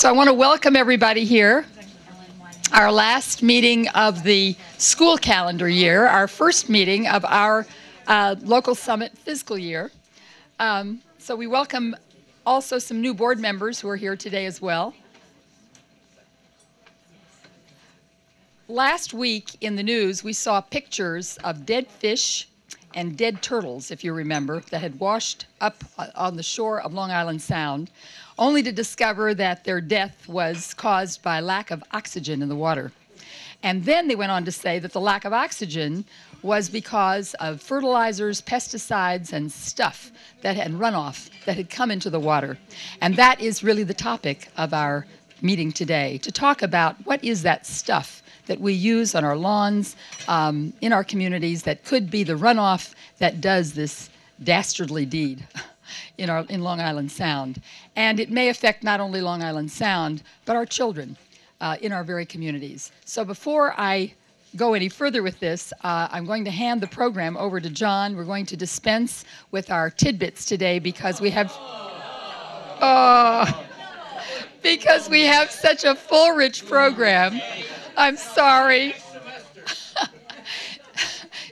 So I want to welcome everybody here. Our last meeting of the school calendar year, our first meeting of our uh, local summit fiscal year. Um, so we welcome also some new board members who are here today as well. Last week in the news, we saw pictures of dead fish and dead turtles, if you remember, that had washed up uh, on the shore of Long Island Sound, only to discover that their death was caused by lack of oxygen in the water. And then they went on to say that the lack of oxygen was because of fertilizers, pesticides, and stuff that had runoff that had come into the water. And that is really the topic of our meeting today to talk about what is that stuff that we use on our lawns, um, in our communities, that could be the runoff that does this dastardly deed in, our, in Long Island Sound. And it may affect not only Long Island Sound, but our children uh, in our very communities. So before I go any further with this, uh, I'm going to hand the program over to John. We're going to dispense with our tidbits today because we have. Oh, because we have such a full, rich program. I'm sorry.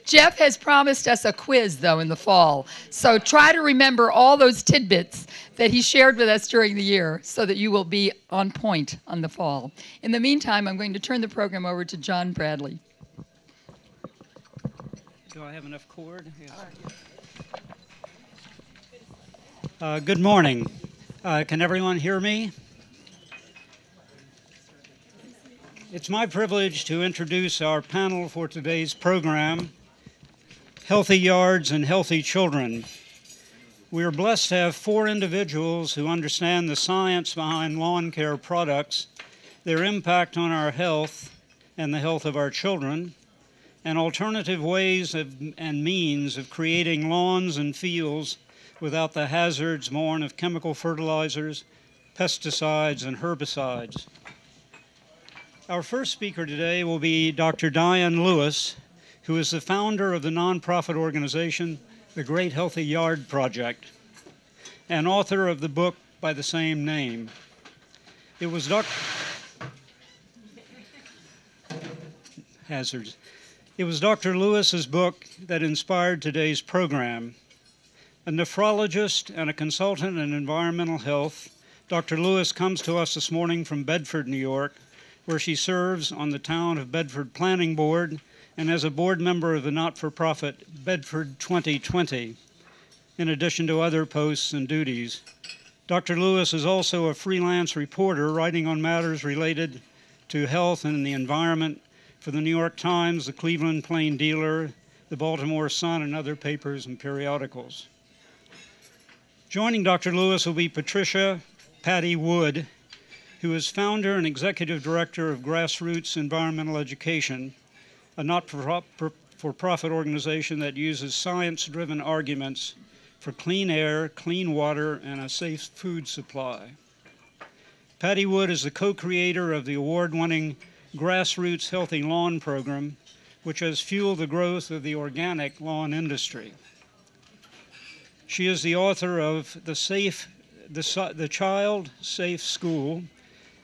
Jeff has promised us a quiz, though, in the fall. So try to remember all those tidbits that he shared with us during the year so that you will be on point on the fall. In the meantime, I'm going to turn the program over to John Bradley. Do I have enough cord? Yes. Uh, good morning. Uh, can everyone hear me? It's my privilege to introduce our panel for today's program, Healthy Yards and Healthy Children. We are blessed to have four individuals who understand the science behind lawn care products, their impact on our health and the health of our children, and alternative ways of, and means of creating lawns and fields without the hazards born of chemical fertilizers, pesticides, and herbicides. Our first speaker today will be Dr. Diane Lewis, who is the founder of the nonprofit organization, the Great Healthy Yard Project, and author of the book by the same name. It was Dr. Hazards. It was Dr. Lewis's book that inspired today's program. A nephrologist and a consultant in environmental health, Dr. Lewis comes to us this morning from Bedford, New York, where she serves on the Town of Bedford Planning Board and as a board member of the not for profit Bedford 2020, in addition to other posts and duties. Dr. Lewis is also a freelance reporter writing on matters related to health and the environment for the New York Times, the Cleveland Plain Dealer, the Baltimore Sun, and other papers and periodicals. Joining Dr. Lewis will be Patricia Patti Wood, who is founder and executive director of Grassroots Environmental Education, a not for profit organization that uses science driven arguments for clean air, clean water, and a safe food supply. Patti Wood is the co creator of the award winning Grassroots Healthy Lawn program, which has fueled the growth of the organic lawn industry. She is the author of The Safe the, the Child Safe School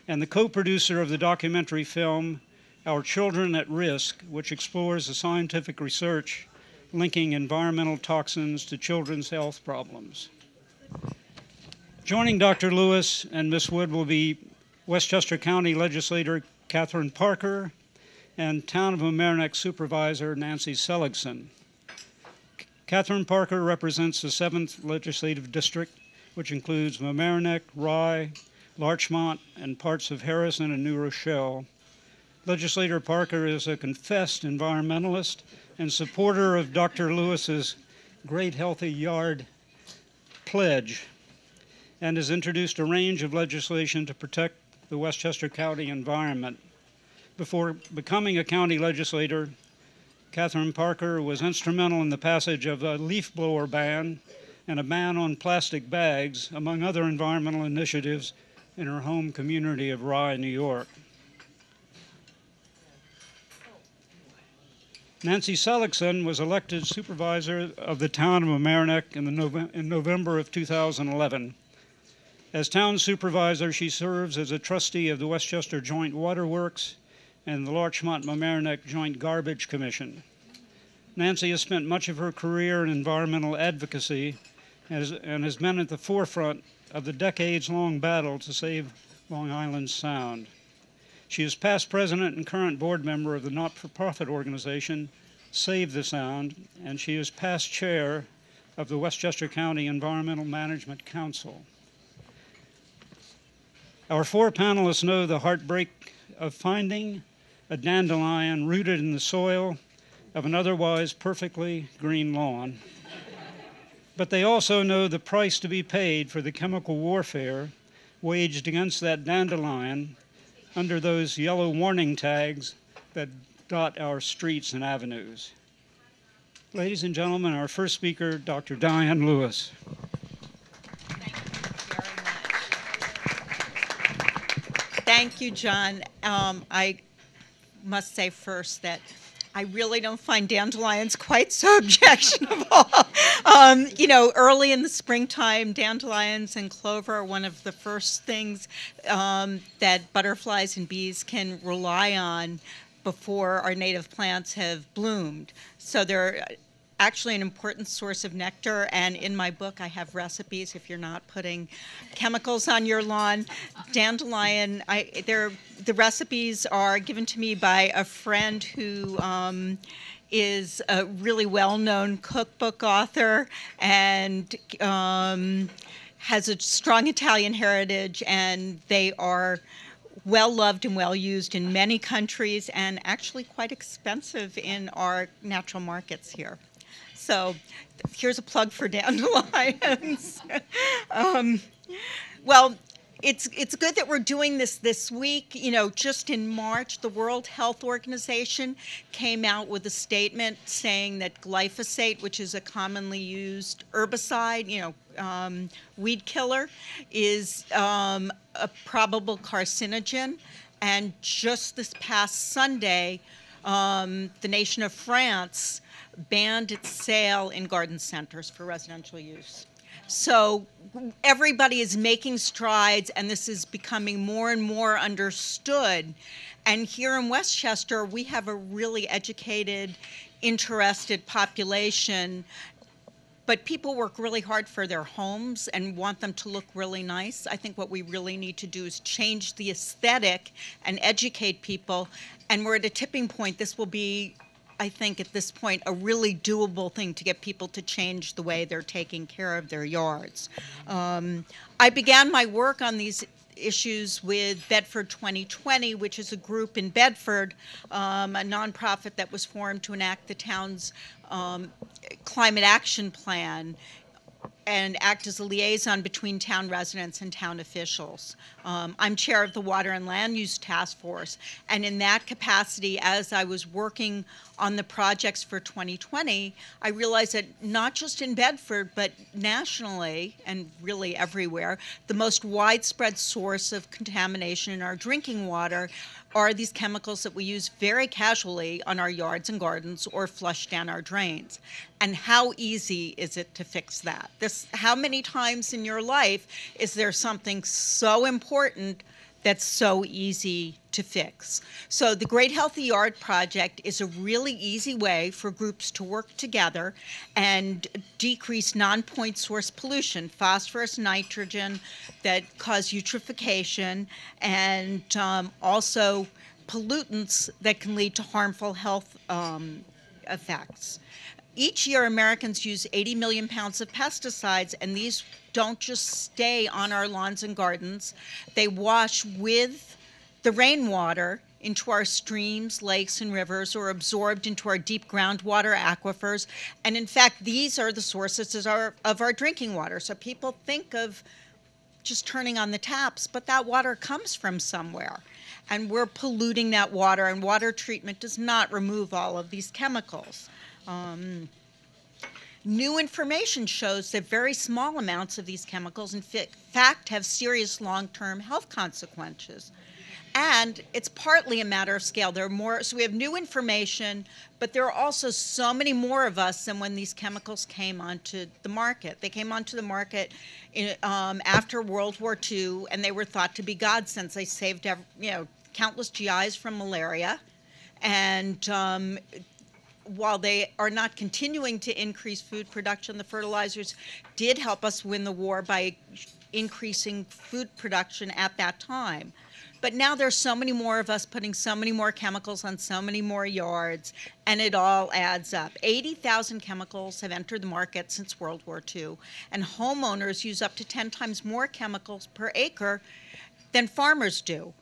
and the co producer of the documentary film Our Children at Risk, which explores the scientific research linking environmental toxins to children's health problems. Joining Dr. Lewis and Ms. Wood will be Westchester County Legislator Catherine Parker and Town of Mamaroneck Supervisor Nancy Seligson. Catherine Parker represents the 7th Legislative District, which includes Mamaroneck, Rye, Larchmont, and parts of Harrison and New Rochelle. Legislator Parker is a confessed environmentalist and supporter of Dr. Lewis's Great Healthy Yard pledge and has introduced a range of legislation to protect the Westchester County environment. Before becoming a county legislator, Catherine Parker was instrumental in the passage of a leaf blower ban and a ban on plastic bags, among other environmental initiatives in her home community of Rye, New York. Nancy Seligson was elected supervisor of the town of Mamaroneck in, Nove in November of 2011. As town supervisor, she serves as a trustee of the Westchester Joint Waterworks and the Larchmont Mamaroneck Joint Garbage Commission. Nancy has spent much of her career in environmental advocacy and has been at the forefront of the decades long battle to save Long Island Sound. She is past president and current board member of the not for profit organization Save the Sound, and she is past chair of the Westchester County Environmental Management Council. Our four panelists know the heartbreak of finding a dandelion rooted in the soil of an otherwise perfectly green lawn. But they also know the price to be paid for the chemical warfare waged against that dandelion under those yellow warning tags that dot our streets and avenues. Ladies and gentlemen, our first speaker, Dr. Diane Lewis. Thank you, John. Um, I must say first that I really don't find dandelions quite so objectionable. um, you know, early in the springtime, dandelions and clover are one of the first things um, that butterflies and bees can rely on before our native plants have bloomed. So they're actually an important source of nectar and in my book i have recipes if you're not putting chemicals on your lawn dandelion i the recipes are given to me by a friend who um, is a really well-known cookbook author and um, has a strong italian heritage and they are well loved and well used in many countries and actually quite expensive in our natural markets here. So here's a plug for dandelions. um, well, it's it's good that we're doing this this week. You know, just in March, the World Health Organization came out with a statement saying that glyphosate, which is a commonly used herbicide, you know, um, weed killer, is um, a probable carcinogen. And just this past Sunday, um, the nation of France banned its sale in garden centers for residential use. So everybody is making strides, and this is becoming more and more understood. And here in Westchester, we have a really educated, interested population. But people work really hard for their homes and want them to look really nice. I think what we really need to do is change the aesthetic and educate people. And we're at a tipping point. This will be I think at this point, a really doable thing to get people to change the way they're taking care of their yards. Um, I began my work on these issues with Bedford 2020, which is a group in Bedford, um, a nonprofit that was formed to enact the town's um, climate action plan and act as a liaison between town residents and town officials. Um, I'm chair of the Water and Land Use Task Force, and in that capacity, as I was working on the projects for 2020, I realized that not just in Bedford, but nationally and really everywhere, the most widespread source of contamination in our drinking water are these chemicals that we use very casually on our yards and gardens or flush down our drains. And how easy is it to fix that? This how many times in your life is there something so important that's so easy to fix. So the Great Healthy Yard Project is a really easy way for groups to work together and decrease non-point source pollution, phosphorus, nitrogen that cause eutrophication, and um, also pollutants that can lead to harmful health um, effects. Each year, Americans use 80 million pounds of pesticides, and these don't just stay on our lawns and gardens. They wash with the rainwater into our streams, lakes, and rivers, or absorbed into our deep groundwater aquifers. And in fact, these are the sources of our, of our drinking water. So people think of just turning on the taps, but that water comes from somewhere. And we're polluting that water, and water treatment does not remove all of these chemicals. Um, new information shows that very small amounts of these chemicals, in fact, have serious long term health consequences. And it's partly a matter of scale. There are more, so we have new information, but there are also so many more of us than when these chemicals came onto the market. They came onto the market in, um, after World War II, and they were thought to be godsends. They saved, you know, countless GIs from malaria, and um, while they are not continuing to increase food production, the fertilizers did help us win the war by increasing food production at that time. But now there's so many more of us putting so many more chemicals on so many more yards, and it all adds up. 80,000 chemicals have entered the market since World War II, and homeowners use up to 10 times more chemicals per acre than farmers do.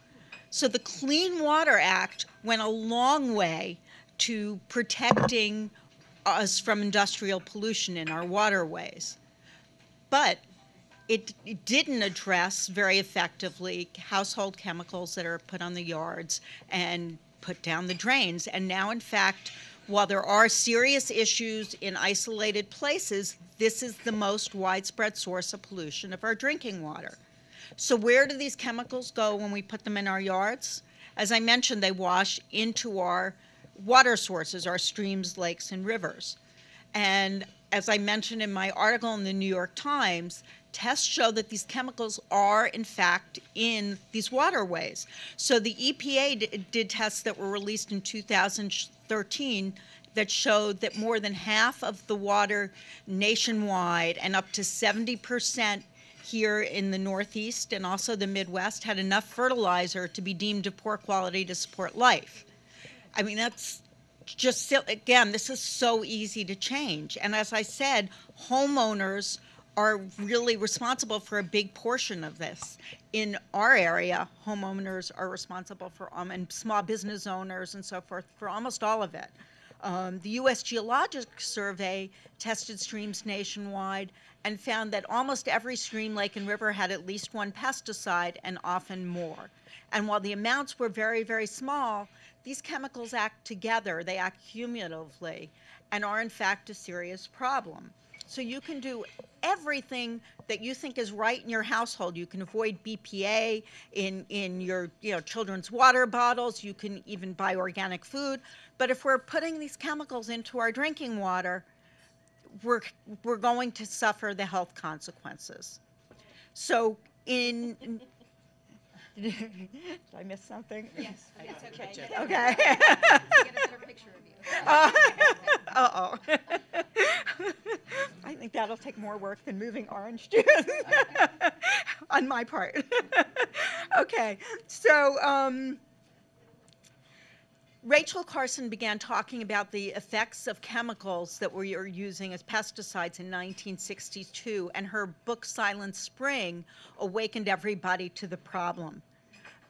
So the Clean Water Act went a long way to protecting us from industrial pollution in our waterways. But it, it didn't address very effectively household chemicals that are put on the yards and put down the drains. And now, in fact, while there are serious issues in isolated places, this is the most widespread source of pollution of our drinking water. So, where do these chemicals go when we put them in our yards? As I mentioned, they wash into our water sources, our streams, lakes, and rivers. And as I mentioned in my article in the New York Times, tests show that these chemicals are, in fact, in these waterways. So the EPA did tests that were released in 2013 that showed that more than half of the water nationwide and up to 70% here in the Northeast and also the Midwest had enough fertilizer to be deemed of poor quality to support life. I mean, that's just again, this is so easy to change. And as I said, homeowners are really responsible for a big portion of this. In our area, homeowners are responsible for, um, and small business owners and so forth, for almost all of it. Um, the U.S. Geologic Survey tested streams nationwide and found that almost every stream, lake, and river had at least one pesticide and often more. And while the amounts were very, very small, these chemicals act together, they act cumulatively, and are in fact a serious problem. So you can do everything that you think is right in your household. You can avoid BPA in, in your you know, children's water bottles. You can even buy organic food. But if we're putting these chemicals into our drinking water, we're, we're going to suffer the health consequences. So in did I miss something? Yes, it's okay. Okay. Get a better picture of you. Uh oh. I think that'll take more work than moving orange juice on my part. okay, so um, Rachel Carson began talking about the effects of chemicals that we are using as pesticides in 1962, and her book Silent Spring awakened everybody to the problem.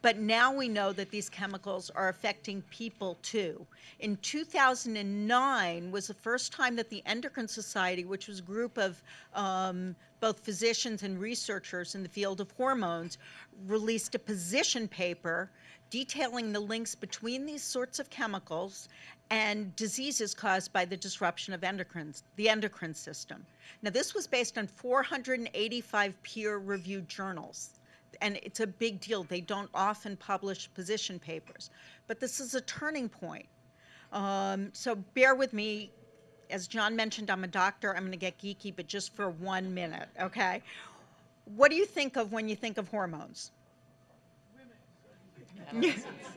But now we know that these chemicals are affecting people too. In 2009 was the first time that the Endocrine Society, which was a group of um, both physicians and researchers in the field of hormones, released a position paper detailing the links between these sorts of chemicals and diseases caused by the disruption of endocrine, the endocrine system. Now, this was based on 485 peer reviewed journals and it's a big deal. They don't often publish position papers, but this is a turning point. Um, so bear with me. As John mentioned, I'm a doctor. I'm going to get geeky, but just for one minute, okay? What do you think of when you think of hormones?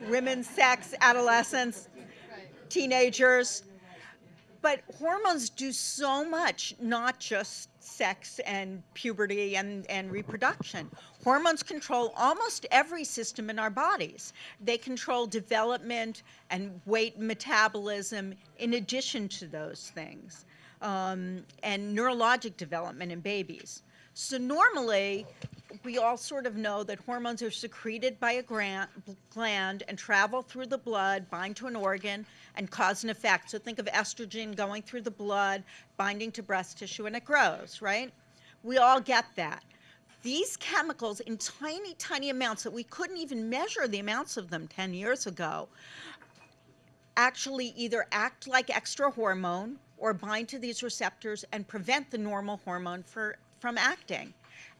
Women. Sex, adolescence, teenagers. But hormones do so much, not just sex and puberty and, and reproduction. Hormones control almost every system in our bodies. They control development and weight metabolism in addition to those things, um, and neurologic development in babies. So normally, we all sort of know that hormones are secreted by a gland, gland and travel through the blood, bind to an organ, and cause an effect. So think of estrogen going through the blood, binding to breast tissue, and it grows, right? We all get that. These chemicals, in tiny, tiny amounts that we couldn't even measure the amounts of them 10 years ago, actually either act like extra hormone or bind to these receptors and prevent the normal hormone for, from acting.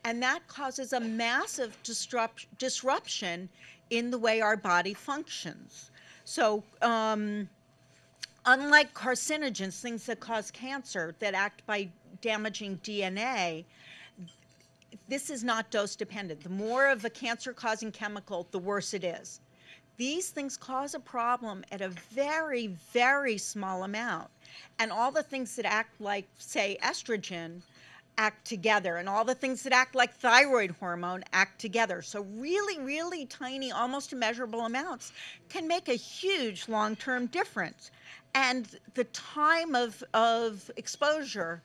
And that causes a massive disrupt, disruption in the way our body functions. So, um, unlike carcinogens, things that cause cancer that act by damaging DNA, this is not dose dependent. The more of a cancer causing chemical, the worse it is. These things cause a problem at a very, very small amount. And all the things that act like, say, estrogen act together, and all the things that act like thyroid hormone act together. So, really, really tiny, almost immeasurable amounts can make a huge long term difference. And the time of, of exposure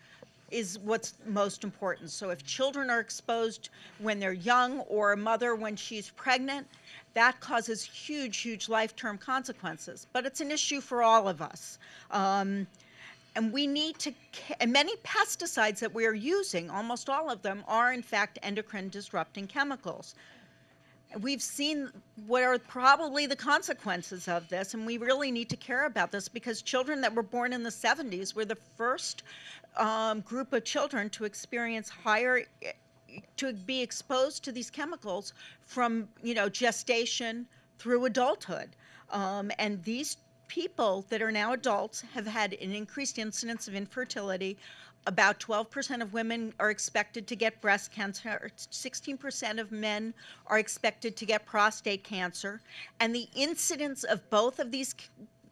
is what's most important. So if children are exposed when they're young or a mother when she's pregnant, that causes huge, huge life-term consequences. But it's an issue for all of us. Um, and we need to, and many pesticides that we are using, almost all of them, are in fact endocrine disrupting chemicals. We've seen what are probably the consequences of this, and we really need to care about this because children that were born in the 70s were the first um, group of children to experience higher to be exposed to these chemicals from you know gestation through adulthood um, and these people that are now adults have had an increased incidence of infertility. About 12% of women are expected to get breast cancer. 16% of men are expected to get prostate cancer. And the incidence of both of these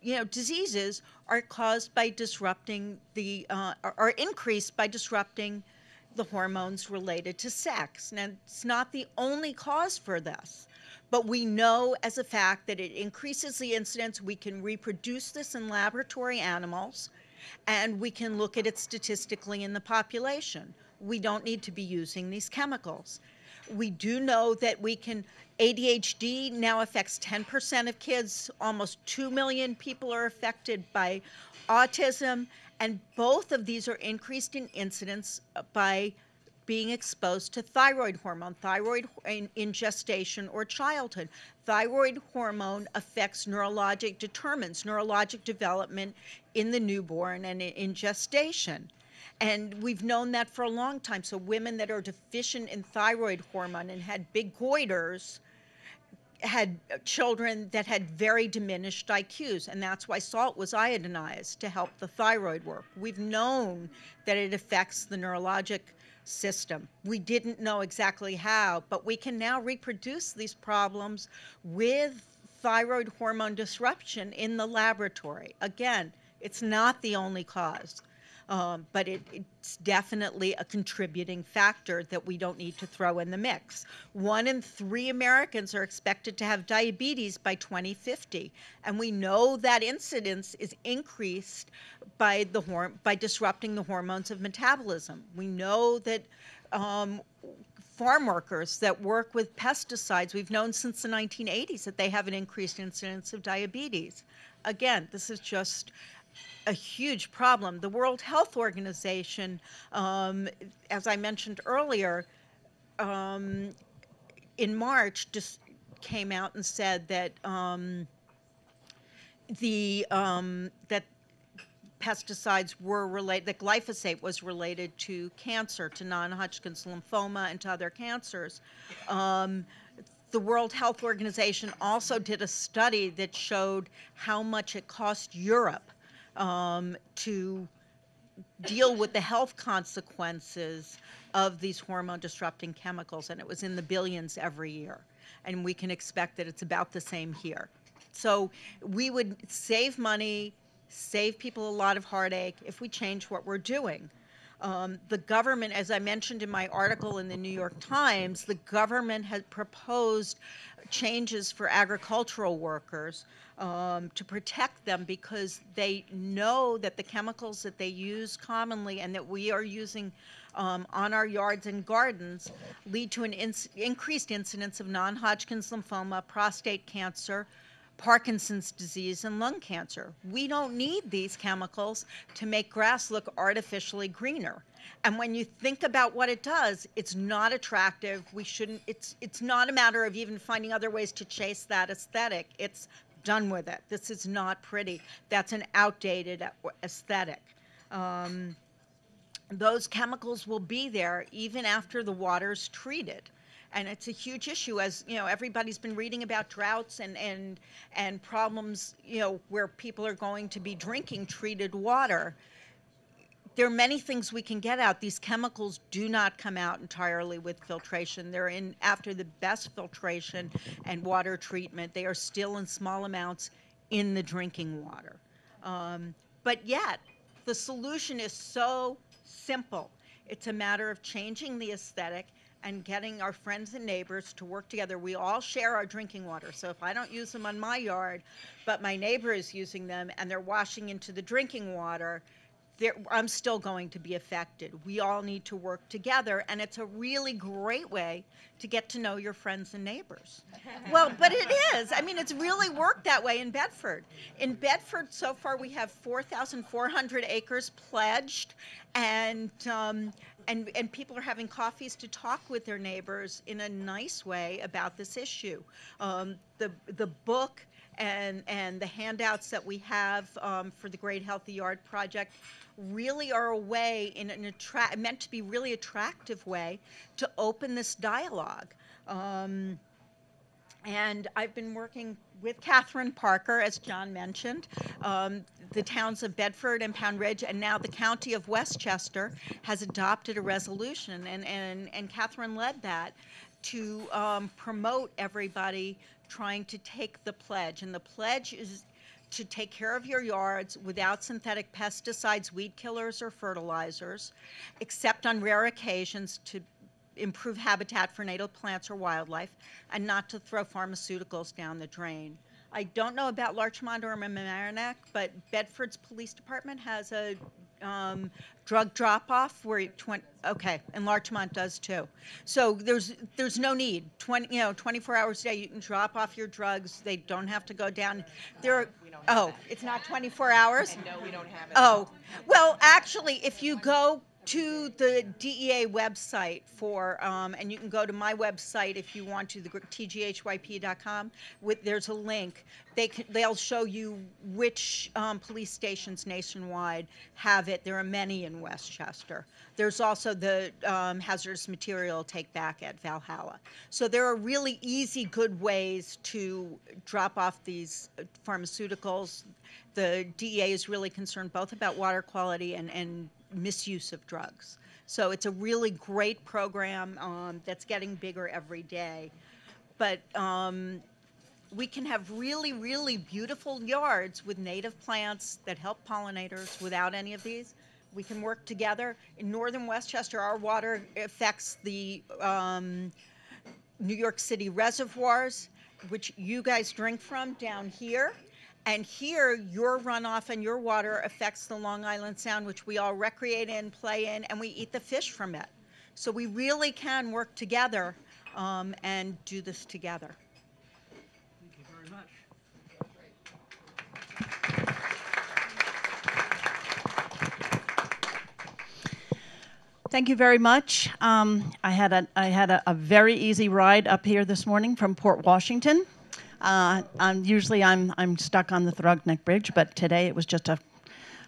you know diseases are caused by disrupting the uh, are- increased by disrupting the hormones related to sex. Now, it's not the only cause for this, but we know as a fact that it increases the incidence. We can reproduce this in laboratory animals, and we can look at it statistically in the population. We don't need to be using these chemicals. We do know that we can, ADHD now affects 10% of kids. Almost 2 million people are affected by autism. And both of these are increased in incidence uh, by being exposed to thyroid hormone, thyroid in, in gestation or childhood. Thyroid hormone affects neurologic, determines neurologic development in the newborn and in- gestation. And we've known that for a long time. So women that are deficient in thyroid hormone and had big goiters had uh, children that had very diminished IQs, and that's why salt was iodinized to help the thyroid work. We've known that it affects the neurologic system. We didn't know exactly how, but we can now reproduce these problems with thyroid hormone disruption in the laboratory. Again, it's not the only cause. Um, but it, it's definitely a contributing factor that we don't need to throw in the mix. One in three Americans are expected to have diabetes by 2050, and we know that incidence is increased by the by disrupting the hormones of metabolism. We know that um, farm workers that work with pesticides, we've known since the 1980s that they have an increased incidence of diabetes. Again, this is just a huge problem. The World Health Organization, um, as I mentioned earlier, um, in March just came out and said that um, the um, that pesticides were related, that glyphosate was related to cancer, to non-Hodgkin's lymphoma, and to other cancers. Um, the World Health Organization also did a study that showed how much it cost Europe um, to deal with the health consequences of these hormone disrupting chemicals, and it was in the billions every year. And we can expect that it's about the same here. So we would save money, save people a lot of heartache if we change what we're doing. Um, the government, as I mentioned in my article in the New York Times, the government had proposed changes for agricultural workers um, to protect them because they know that the chemicals that they use commonly and that we are using um, on our yards and gardens lead to an ins- increased incidence of non Hodgkin's lymphoma, prostate cancer, Parkinson's disease and lung cancer. We don't need these chemicals to make grass look artificially greener. And when you think about what it does, it's not attractive. We shouldn't it's it's not a matter of even finding other ways to chase that aesthetic. It's done with it. This is not pretty. That's an outdated aesthetic. Um, those chemicals will be there even after the water's treated. And it's a huge issue as you know everybody's been reading about droughts and and and problems you know where people are going to be drinking treated water there are many things we can get out. These chemicals do not come out entirely with filtration. They're in after the best filtration and water treatment. They are still in small amounts in the drinking water. Um, but yet, the solution is so simple. It's a matter of changing the aesthetic and getting our friends and neighbors to work together. We all share our drinking water. So if I don't use them on my yard, but my neighbor is using them and they're washing into the drinking water, I'm still going to be affected. We all need to work together, and it's a really great way to get to know your friends and neighbors. well, but it is. I mean, it's really worked that way in Bedford. In Bedford, so far, we have 4,400 acres pledged, and um, and, and people are having coffees to talk with their neighbors in a nice way about this issue. Um, the, the book and, and the handouts that we have um, for the Great Healthy Yard Project really are a way, in an attra- meant to be really attractive way, to open this dialogue. Um, and I've been working with Catherine Parker, as John mentioned, um, the towns of Bedford and Pound Ridge, and now the county of Westchester has adopted a resolution, and, and, and Catherine led that to um, promote everybody trying to take the pledge. And the pledge is to take care of your yards without synthetic pesticides, weed killers, or fertilizers, except on rare occasions to improve habitat for native plants or wildlife, and not to throw pharmaceuticals down the drain. I don't know about Larchmont or Mamaroneck, but Bedford's police department has a um, drug drop-off where you twen- okay, and Larchmont does too. So there's there's no need. Twenty you know 24 hours a day you can drop off your drugs. They don't have to go down. There. Oh, it's not 24 hours. No, we don't have it. Oh, well, actually, if you go to the DEA website for, um, and you can go to my website if you want to, the tghyp.com. With there's a link. They can, they'll show you which um, police stations nationwide have it. There are many in Westchester. There's also the um, hazardous material take back at Valhalla. So there are really easy, good ways to drop off these pharmaceuticals. The DEA is really concerned both about water quality and, and misuse of drugs. So it's a really great program um, that's getting bigger every day. But um, we can have really, really beautiful yards with native plants that help pollinators without any of these. We can work together. In northern Westchester, our water affects the um, New York City reservoirs, which you guys drink from down here. And here, your runoff and your water affects the Long Island Sound, which we all recreate in, play in, and we eat the fish from it. So we really can work together um, and do this together. Thank you very much. Thank you very much. Um, I had a I had a, a very easy ride up here this morning from Port Washington. Uh, I'm, usually I'm I'm stuck on the Throgs Neck Bridge, but today it was just a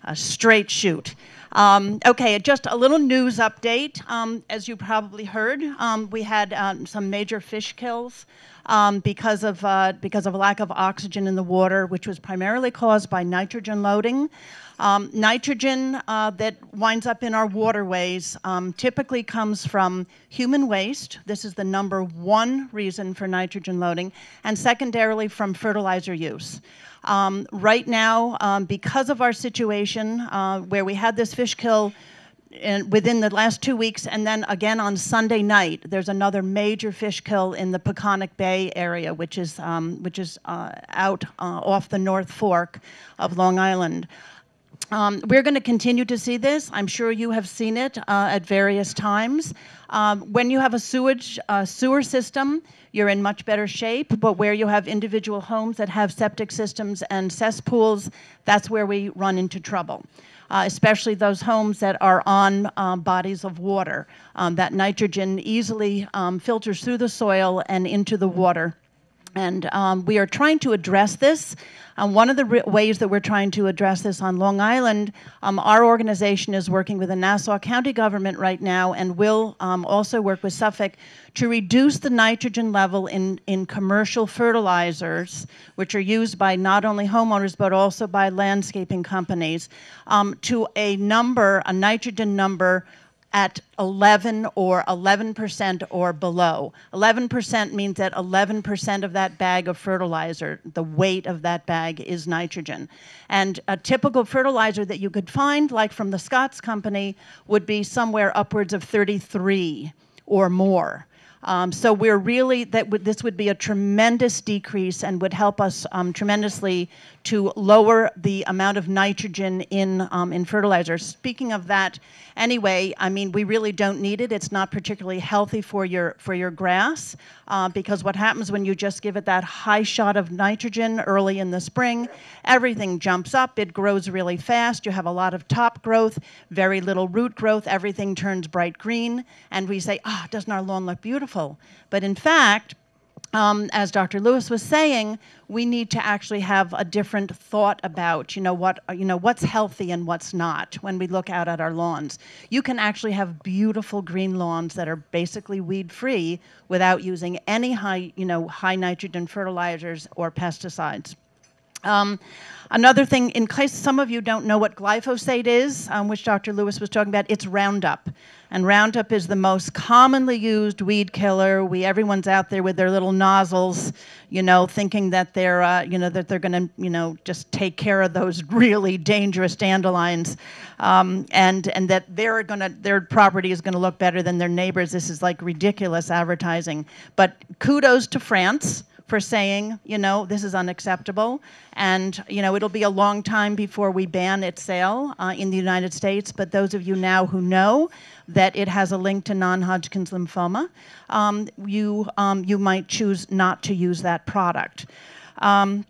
a straight shoot. Um, okay, just a little news update. Um, as you probably heard, um, we had um, some major fish kills um, because of uh, because of lack of oxygen in the water, which was primarily caused by nitrogen loading. Um, nitrogen uh, that winds up in our waterways um, typically comes from human waste. This is the number one reason for nitrogen loading, and secondarily from fertilizer use. Um, right now, um, because of our situation uh, where we had this fish kill in, within the last two weeks, and then again on Sunday night, there's another major fish kill in the Peconic Bay area, which is um, which is uh, out uh, off the North Fork of Long Island. Um, we're going to continue to see this. I'm sure you have seen it uh, at various times. Um, when you have a sewage uh, sewer system, you're in much better shape. But where you have individual homes that have septic systems and cesspools, that's where we run into trouble. Uh, especially those homes that are on um, bodies of water. Um, that nitrogen easily um, filters through the soil and into the water And um, we are trying to address this. Um, one of the re- ways that we're trying to address this on Long Island, um, our organization is working with the Nassau County government right now and will um, also work with Suffolk to reduce the nitrogen level in, in commercial fertilizers, which are used by not only homeowners but also by landscaping companies, um, to a number, a nitrogen number at 11 or 11% or below. 11% means that 11% of that bag of fertilizer, the weight of that bag is nitrogen. And a typical fertilizer that you could find, like from the Scott's company, would be somewhere upwards of 33 or more. Um, so we're really that this would be a tremendous decrease and would help us um, tremendously to lower the amount of nitrogen in um, in fertilizers. Speaking of that, anyway, I mean we really don't need it. It's not particularly healthy for your for your grass uh, because what happens when you just give it that high shot of nitrogen early in the spring, everything jumps up. It grows really fast. You have a lot of top growth, very little root growth. Everything turns bright green, and we say, ah, oh, doesn't our lawn look beautiful? But in fact, um, as Dr. Lewis was saying, we need to actually have a different thought about, you know, what, you know, what's healthy and what's not when we look out at our lawns. You can actually have beautiful green lawns that are basically weed-free without using any high, you know, high nitrogen fertilizers or pesticides. Um, another thing, in case some of you don't know what glyphosate is, um, which Dr. Lewis was talking about, it's Roundup. And Roundup is the most commonly used weed killer. We everyone's out there with their little nozzles, you know, thinking that they're, uh, you know, that they're going to, you know, just take care of those really dangerous dandelions, um, and and that they're going to, their property is going to look better than their neighbors. This is like ridiculous advertising. But kudos to France for saying, you know, this is unacceptable. And, you know, it'll be a long time before we ban its sale uh, in the United States. But those of you now who know that it has a link to non Hodgkin's lymphoma, um, you, um, you might choose not to use that product. Um,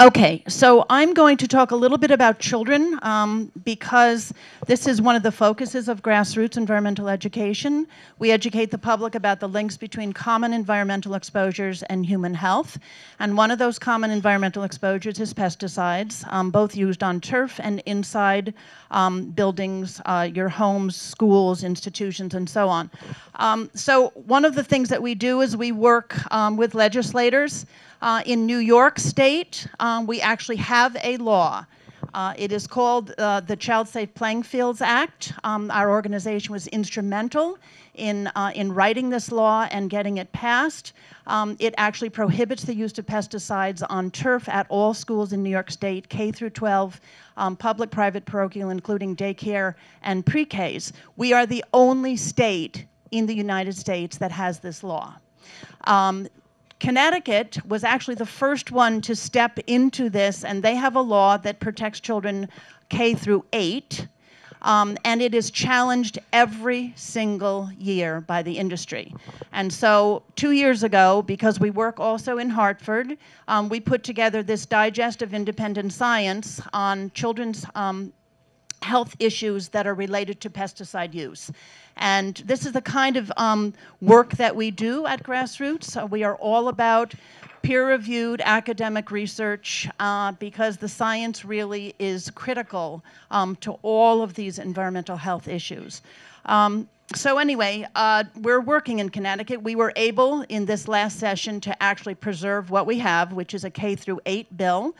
Okay, so I'm going to talk a little bit about children um, because this is one of the focuses of grassroots environmental education. We educate the public about the links between common environmental exposures and human health. And one of those common environmental exposures is pesticides, um, both used on turf and inside um, buildings, uh, your homes, schools, institutions, and so on. Um, so, one of the things that we do is we work um, with legislators. Uh, in New York State, um, we actually have a law. Uh, it is called uh, the Child Safe Playing Fields Act. Um, our organization was instrumental in, uh, in writing this law and getting it passed. Um, it actually prohibits the use of pesticides on turf at all schools in New York State, K through 12, um, public, private, parochial, including daycare and pre-Ks. We are the only state in the United States that has this law. Um, Connecticut was actually the first one to step into this, and they have a law that protects children K through 8. Um, and it is challenged every single year by the industry. And so, two years ago, because we work also in Hartford, um, we put together this digest of independent science on children's um, health issues that are related to pesticide use. And this is the kind of um, work that we do at Grassroots. we are all about peer-reviewed academic research uh, because the science really is critical um, to all of these environmental health issues. Um, so anyway, uh, we're working in Connecticut. We were able in this last session to actually preserve what we have, which is a K through 8 bill.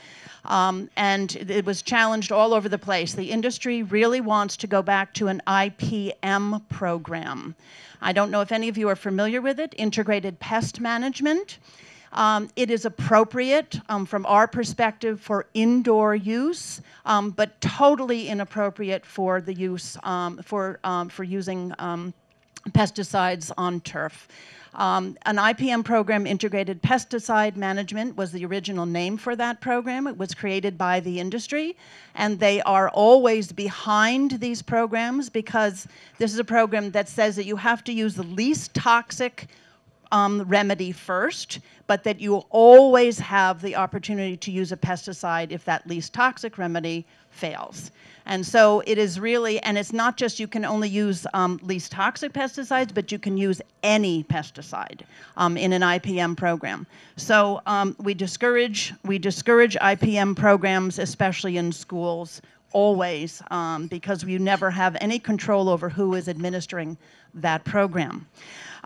Um, and it was challenged all over the place. The industry really wants to go back to an IPM program. I don't know if any of you are familiar with it, Integrated Pest Management. Um, it is appropriate um, from our perspective for indoor use, um, but totally inappropriate for the use um, for um, for using um, pesticides on turf. Um, an IPM program, Integrated Pesticide Management, was the original name for that program. It was created by the industry, and they are always behind these programs because this is a program that says that you have to use the least toxic um, remedy first, but that you always have the opportunity to use a pesticide if that least toxic remedy fails. And so it is really, and it's not just you can only use um, least toxic pesticides, but you can use any pesticide um, in an IPM program. So um, we discourage we discourage IPM programs, especially in schools, always um, because we never have any control over who is administering that program.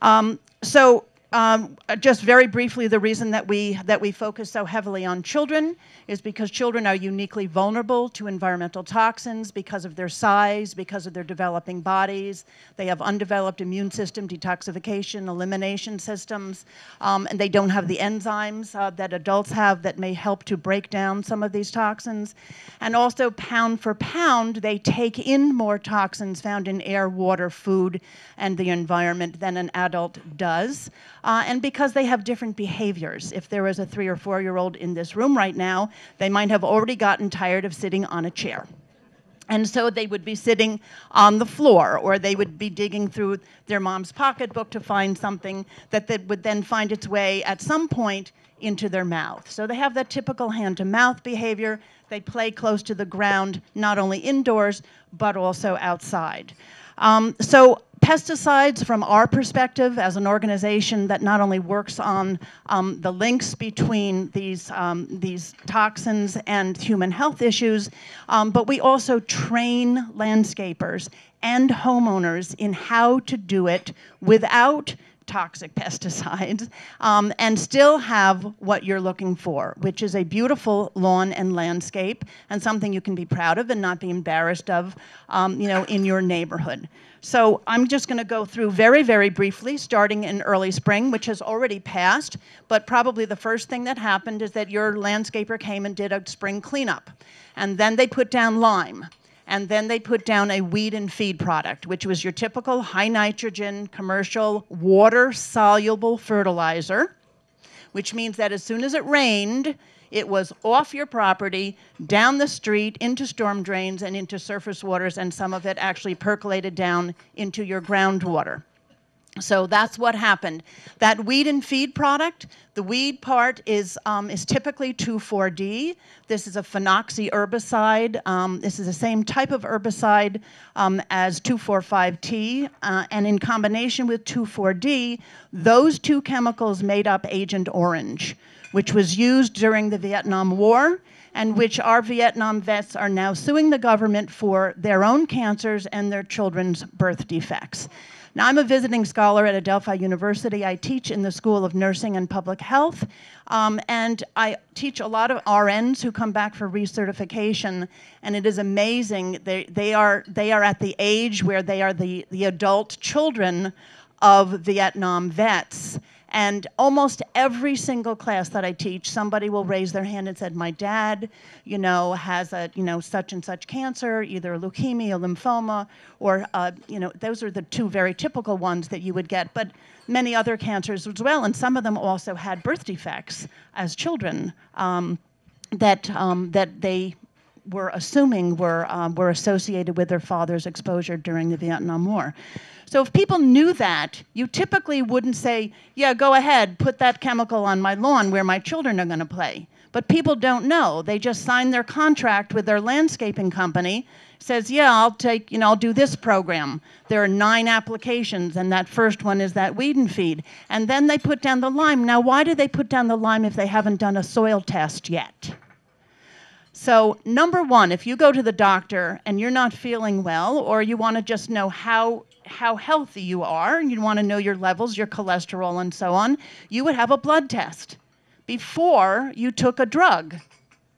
Um, so um, just very briefly, the reason that we that we focus so heavily on children is because children are uniquely vulnerable to environmental toxins because of their size, because of their developing bodies. They have undeveloped immune system detoxification, elimination systems, um, and they don't have the enzymes uh, that adults have that may help to break down some of these toxins. And also, pound for pound, they take in more toxins found in air, water, food, and the environment than an adult does uh, and because they have different behaviors. If there was a three or four year old in this room right now, they might have already gotten tired of sitting on a chair. And so they would be sitting on the floor, or they would be digging through their mom's pocketbook to find something that, would then find its way at some point into their mouth. So they have that typical hand to mouth behavior. They play close to the ground, not only indoors, but also outside. Um, so pesticides, from our perspective as an organization that not only works on um, the links between these, um, these toxins and human health issues, um, but we also train landscapers and homeowners in how to do it without toxic pesticides um, and still have what you're looking for, which is a beautiful lawn and landscape and something you can be proud of and not be embarrassed of, um, you know, in your neighborhood. So I'm just going to go through very, very briefly, starting in early spring, which has already passed. But probably the first thing that happened is that your landscaper came and did a spring cleanup. And then they put down lime. And then they put down a weed and feed product, which was your typical high nitrogen, commercial, water soluble fertilizer, which means that as soon as it rained, it was off your property, down the street, into storm drains, and into surface waters, and some of it actually percolated down into your groundwater. So that's what happened. That weed and feed product, the weed part is, um, is typically 2,4-D. This is a phenoxy herbicide. Um, this is the same type of herbicide um, as 2,4,5-T. Uh, and in combination with 2,4-D, those two chemicals made up Agent Orange which was used during the Vietnam War and which our Vietnam vets are now suing the government for their own cancers and their children's birth defects. Now, I'm a visiting scholar at Adelphi University. I teach in the School of Nursing and Public Health, um, and I teach a lot of RNs who come back for recertification, and it is amazing. They, they, are, they are at the age where they are the, the adult children of Vietnam vets. And almost every single class that I teach, somebody will raise their hand and said, "My dad, you know, has a, you know, such and such cancer, either leukemia, lymphoma, or, uh, you know, those are the two very typical ones that you would get, but many other cancers as well. And some of them also had birth defects as children um, that um, that they were assuming were um, were associated with their father's exposure during the Vietnam War. So if people knew that, you typically wouldn't say, yeah, go ahead, put that chemical on my lawn where my children are going to play. But people don't know. They just sign their contract with their landscaping company. Says, yeah, I'll take, you know, I'll do this program. There are nine applications, and that first one is that weed and feed. And then they put down the lime. Now, why do they put down the lime if they haven't done a soil test yet? So, number one, if you go to the doctor and you're not feeling well, or you want to just know how how healthy you are, and you want to know your levels, your cholesterol, and so on, you would have a blood test before you took a drug,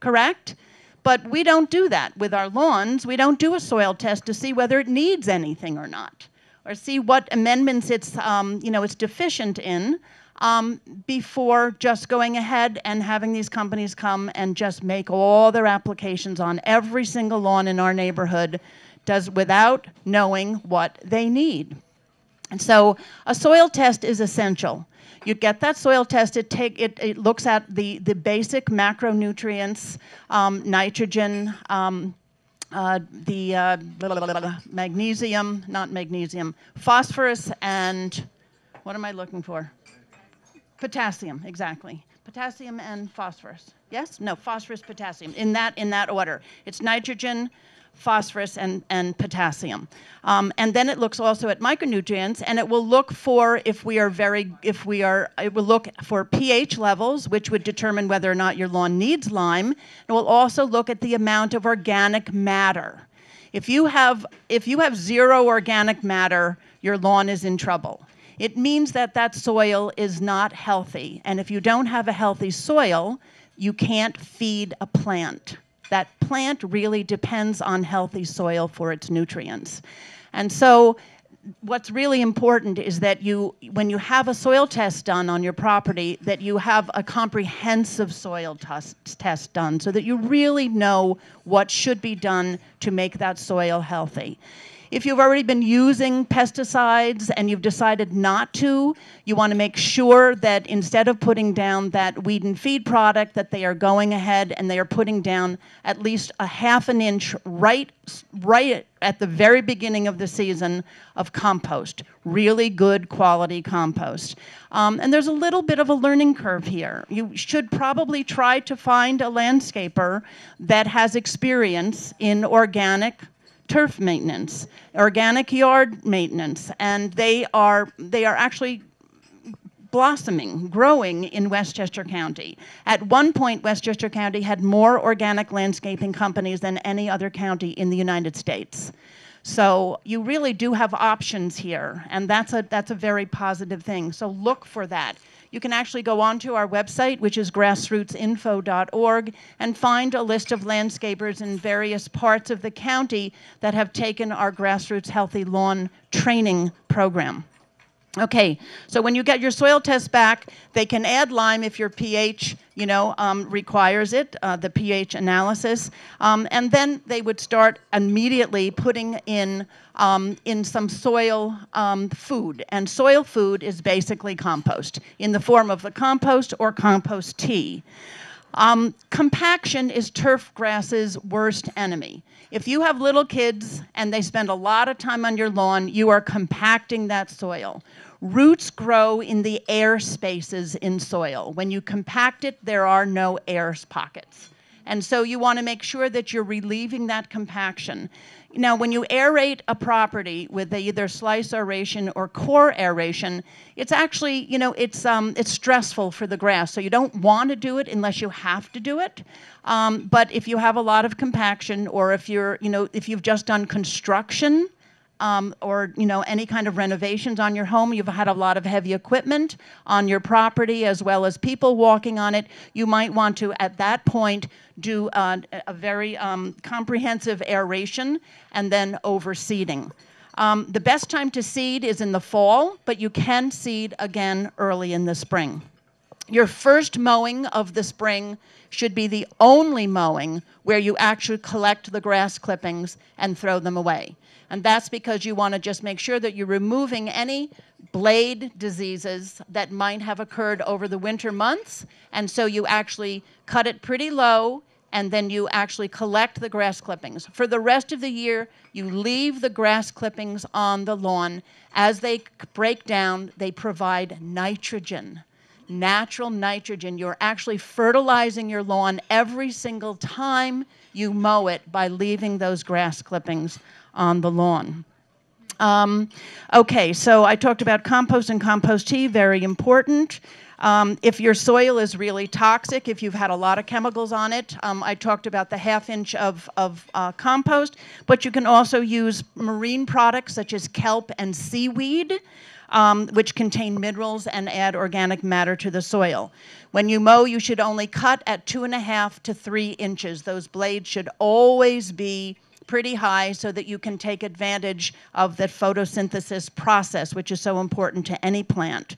correct? But we don't do that with our lawns. We don't do a soil test to see whether it needs anything or not, or see what amendments it's, um, you know, it's deficient in. Um, before just going ahead and having these companies come and just make all their applications on every single lawn in our neighborhood does without knowing what they need. And so a soil test is essential. You get that soil test, it, take, it, it looks at the, the basic macronutrients, um, nitrogen, um, uh, the uh, blah, blah, blah, magnesium, not magnesium, phosphorus, and what am I looking for? Potassium, exactly. Potassium and phosphorus. Yes? No, phosphorus, potassium. In that in that order. It's nitrogen, phosphorus, and, and potassium. Um, and then it looks also at micronutrients, and it will look for if we are very, if we are, it will look for pH levels, which would determine whether or not your lawn needs lime. It will also look at the amount of organic matter. If you have, if you have zero organic matter, your lawn is in trouble. It means that that soil is not healthy. And if you don't have a healthy soil, you can't feed a plant that plant really depends on healthy soil for its nutrients. And so what's really important is that you when you have a soil test done on your property that you have a comprehensive soil test, done so that you really know what should be done to make that soil healthy if you've already been using pesticides and you've decided not to, you want to make sure that instead of putting down that weed and feed product, that they are going ahead and they are putting down at least a half an inch right, right at the very beginning of the season of compost, really good quality compost. Um, and there's a little bit of a learning curve here. You should probably try to find a landscaper that has experience in organic turf maintenance, organic yard maintenance, and they are they are actually blossoming, growing in Westchester County. At one point, Westchester County had more organic landscaping companies than any other county in the United States. So you really do have options here, and that's a that's a very positive thing. So look for that you can actually go onto our website, which is grassrootsinfo.org, and find a list of landscapers in various parts of the county that have taken our Grassroots Healthy Lawn training program. Okay, so when you get your soil test back, they can add lime if your pH, you know, um, requires it, uh, the pH analysis, um, and then they would start immediately putting in um, in some soil um, food. And soil food is basically compost in the form of the compost or compost tea. Um, compaction is turf grass's worst enemy. If you have little kids and they spend a lot of time on your lawn, you are compacting that soil. Roots grow in the air spaces in soil. When you compact it, there are no air pockets. And so you want to make sure that you're relieving that compaction. Now, when you aerate a property with either slice aeration or core aeration, it's actually, you know, it's, um, it's stressful for the grass. So you don't want to do it unless you have to do it. Um, but if you have a lot of compaction or if you're, you know, if you've just done construction, um, or you know any kind of renovations on your home. You've had a lot of heavy equipment on your property as well as people walking on it. You might want to at that point do a very um, comprehensive aeration and then overseeding. Um, the best time to seed is in the fall but you can seed again early in the spring. Your first mowing of the spring should be the only mowing where you actually collect the grass clippings and throw them away and that's because you want to just make sure that you're removing any blade diseases that might have occurred over the winter months. And so you actually cut it pretty low and then you actually collect the grass clippings. For the rest of the year, you leave the grass clippings on the lawn. As they break down, they provide nitrogen, natural nitrogen. You're actually fertilizing your lawn every single time you mow it by leaving those grass clippings on the lawn. Um, okay, so I talked about compost and compost tea, very important. Um, if your soil is really toxic, if you've had a lot of chemicals on it, um, I talked about the half inch of, of uh, compost, but you can also use marine products such as kelp and seaweed, um, which contain minerals and add organic matter to the soil. When you mow, you should only cut at two and a half to three inches. Those blades should always be pretty high so that you can take advantage of the photosynthesis process, which is so important to any plant.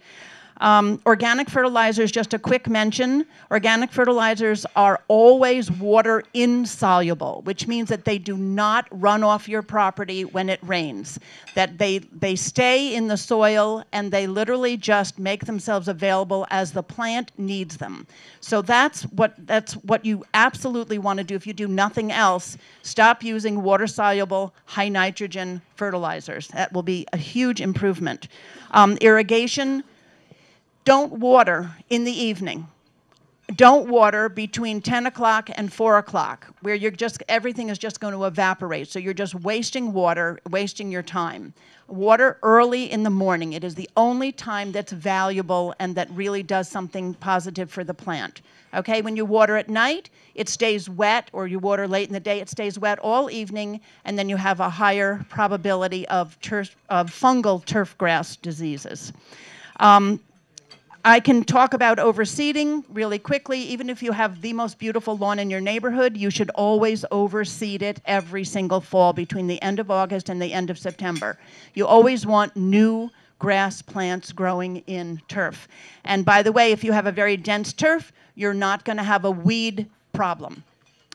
Um, organic fertilizers, just a quick mention. Organic fertilizers are always water insoluble, which means that they do not run off your property when it rains. That they, they stay in the soil and they literally just make themselves available as the plant needs them. So that's what, that's what you absolutely want to do if you do nothing else. Stop using water soluble, high nitrogen fertilizers. That will be a huge improvement. Um, irrigation don't water in the evening. Don't water between 10 o'clock and 4 o'clock, where you're just everything is just going to evaporate. So you're just wasting water, wasting your time. Water early in the morning. It is the only time that's valuable and that really does something positive for the plant. Okay, when you water at night, it stays wet, or you water late in the day, it stays wet all evening, and then you have a higher probability of, turf, of fungal turf grass diseases. Um, I can talk about overseeding really quickly. Even if you have the most beautiful lawn in your neighborhood, you should always overseed it every single fall between the end of August and the end of September. You always want new grass plants growing in turf. And by the way, if you have a very dense turf, you're not going to have a weed problem.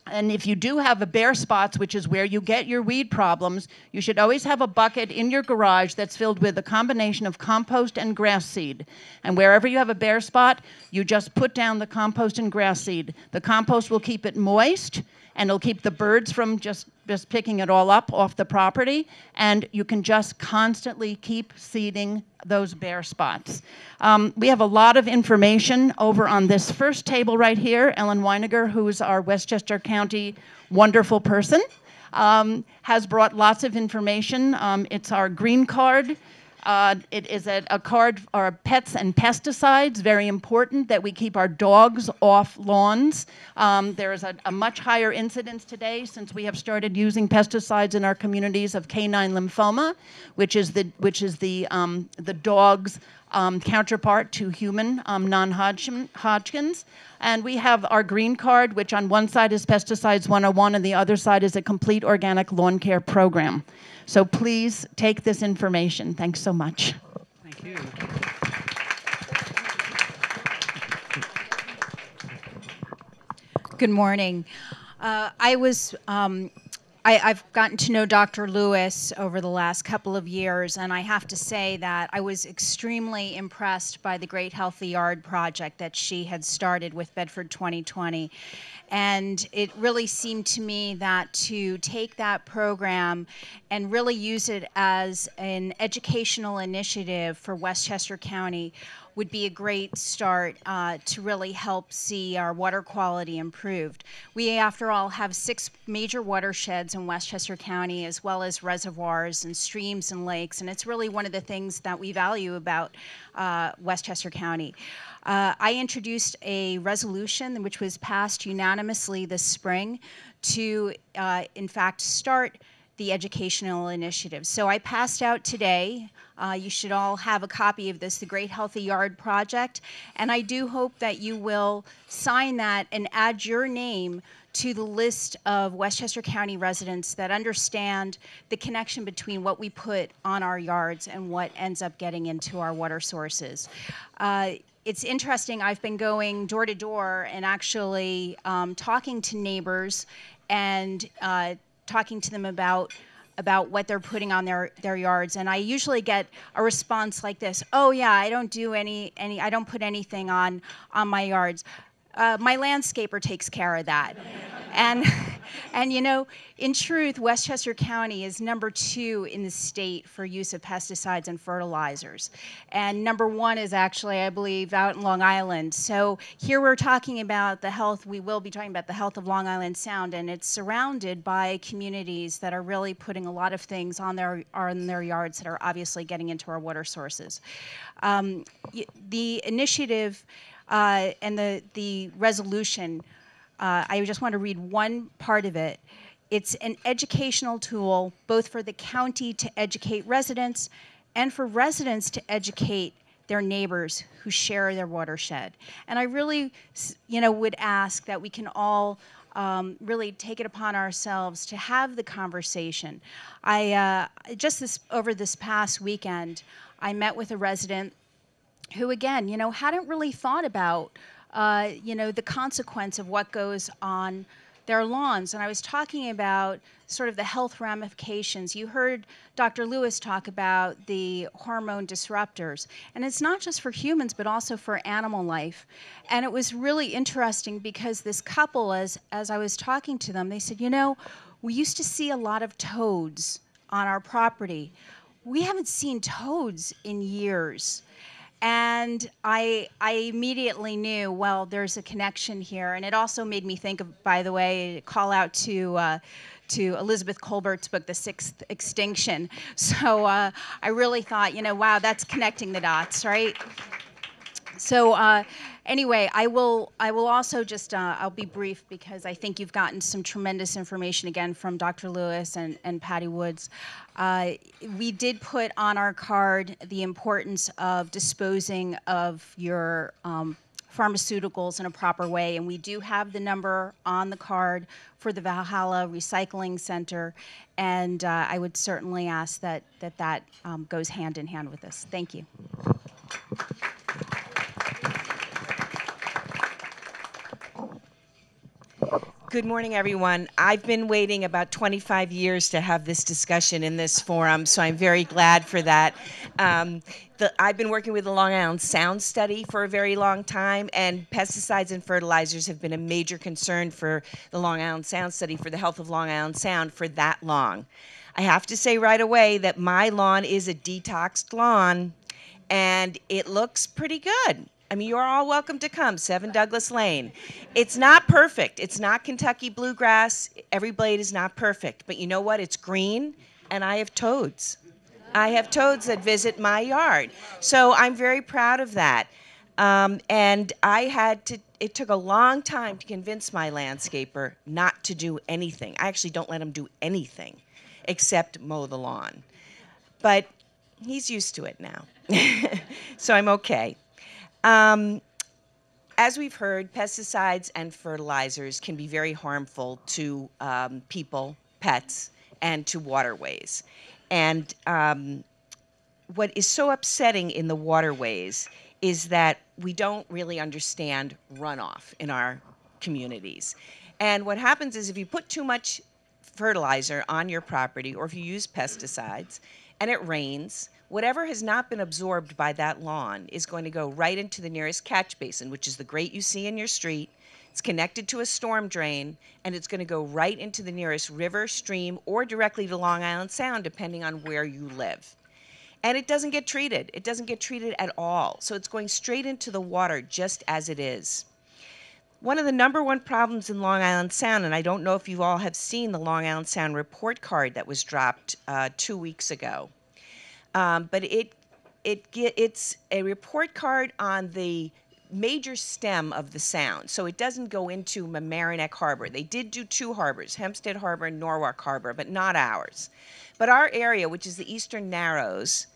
And if you do have a bare spots, which is where you get your weed problems, you should always have a bucket in your garage that's filled with a combination of compost and grass seed. And wherever you have a bare spot, you just put down the compost and grass seed. The compost will keep it moist and it'll keep the birds from just just picking it all up off the property and you can just constantly keep seeding those bare spots. Um, we have a lot of information over on this first table right here. Ellen Weininger who's our westchester county wonderful person um, has brought lots of information. Um, it's our green card uh, it is a, a card for pets and pesticides, very important that we keep our dogs off lawns. Um, there is a, a, much higher incidence today since we have started using pesticides in our communities of canine lymphoma, which is the, which is the, um, the dog's um, counterpart to human um, non-Hodgkin's. And we have our green card, which on one side is Pesticides 101 and the other side is a complete organic lawn care program. So please take this information. Thanks so much. Thank you. Good morning. Uh, I was um, I, have gotten to know Dr. Lewis over the last couple of years, and I have to say that I was extremely impressed by the Great Healthy Yard project that she had started with Bedford 2020. And it really seemed to me that to take that program and really use it as an educational initiative for Westchester County would be a great start uh, to really help see our water quality improved. We, after all, have six major watersheds in Westchester County, as well as reservoirs and streams and lakes, and it's really one of the things that we value about uh, Westchester County. Uh, I introduced a resolution which was passed unanimously this spring to, uh, in fact, start the educational initiative. So I passed out today. Uh, you should all have a copy of this, the Great Healthy Yard Project. And I do hope that you will sign that and add your name to the list of Westchester County residents that understand the connection between what we put on our yards and what ends up getting into our water sources. Uh, it's interesting, I've been going door to door and actually um, talking to neighbors and uh, talking to them about about what they're putting on their their yards. And i usually get a response like this oh yeah i don't do any any i don't put anything on on my yards uh, my landscaper takes care of that and and you know, in truth, Westchester County is number two in the state for use of pesticides and fertilizers. And number one is actually, I believe, out in Long Island. So here we're talking about the health, we will be talking about the health of Long Island Sound, and it's surrounded by communities that are really putting a lot of things on their, on their yards that are obviously getting into our water sources. Um, the initiative uh, and the, the resolution uh, I just want to read one part of it. It's an educational tool both for the county to educate residents and for residents to educate their neighbors who share their watershed. And I really, you know, would ask that we can all um, really take it upon ourselves to have the conversation. I uh, just this over this past weekend, I met with a resident who, again, you know, hadn't really thought about uh, you know, the consequence of what goes on their lawns. And I was talking about sort of the health ramifications. You heard Dr. Lewis talk about the hormone disruptors. And it's not just for humans, but also for animal life. And it was really interesting because this couple, as, as I was talking to them, they said, you know, we used to see a lot of toads on our property. We haven't seen toads in years. And I I immediately knew well there's a connection here, and it also made me think of by the way call out to. Uh, to Elizabeth Kolbert's book, The Sixth Extinction. So uh, I really thought, you know, wow, that's connecting the dots, right? So uh, anyway, I will I will also just uh, I'll be brief because I think you've gotten some tremendous information again from Dr. Lewis and, and Patti Woods. Uh, we did put on our card the importance of disposing of your um, pharmaceuticals in a proper way, and we do have the number on the card for the Valhalla Recycling Center, and uh, I would certainly ask that that that um, goes hand in hand with this. Thank you. Good morning, everyone. I've been waiting about 25 years to have this discussion in this forum, so I'm very glad for that. Um, the, I've been working with the Long Island Sound Study for a very long time, and pesticides and fertilizers have been a major concern for the Long Island Sound Study for the health of Long Island Sound for that long. I have to say right away that my lawn is a detoxed lawn, and it looks pretty good. I mean, you're all welcome to come, 7 Douglas Lane. It's not perfect. It's not Kentucky bluegrass. Every blade is not perfect. But you know what? It's green, and I have toads. I have toads that visit my yard. So I'm very proud of that. Um, and I had to, it took a long time to convince my landscaper not to do anything. I actually don't let him do anything except mow the lawn. But he's used to it now. so I'm okay. Um, as we've heard, pesticides and fertilizers can be very harmful to um, people, pets, and to waterways. And um, what is so upsetting in the waterways is that we don't really understand runoff in our communities. And what happens is if you put too much fertilizer on your property or if you use pesticides and it rains, whatever has not been absorbed by that lawn is going to go right into the nearest catch basin, which is the grate you see in your street. It's connected to a storm drain, and it's going to go right into the nearest river, stream, or directly to Long Island Sound, depending on where you live. And it doesn't get treated. It doesn't get treated at all. So it's going straight into the water just as it is. One of the number one problems in Long Island Sound, and I don't know if you all have seen the Long Island Sound report card that was dropped uh, two weeks ago. Um, but it it it's a report card on the major stem of the sound. So it doesn't go into Mamaroneck Harbor. They did do two harbors, Hempstead Harbor and Norwalk Harbor, but not ours. But our area, which is the Eastern Narrows,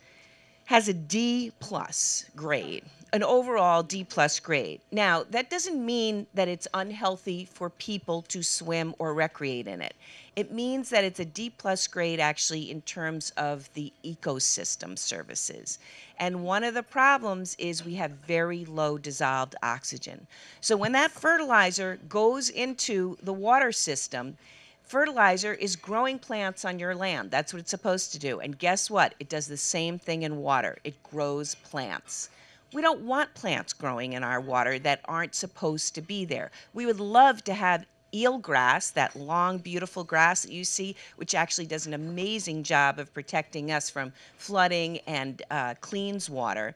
has a D plus grade, an overall D plus grade. Now, that doesn't mean that it's unhealthy for people to swim or recreate in it. It means that it's a D plus grade actually in terms of the ecosystem services. And one of the problems is we have very low dissolved oxygen. So when that fertilizer goes into the water system, fertilizer is growing plants on your land. That's what it's supposed to do. And guess what? It does the same thing in water. It grows plants. We don't want plants growing in our water that aren't supposed to be there. We would love to have eelgrass, that long, beautiful grass that you see, which actually does an amazing job of protecting us from flooding and uh, cleans water.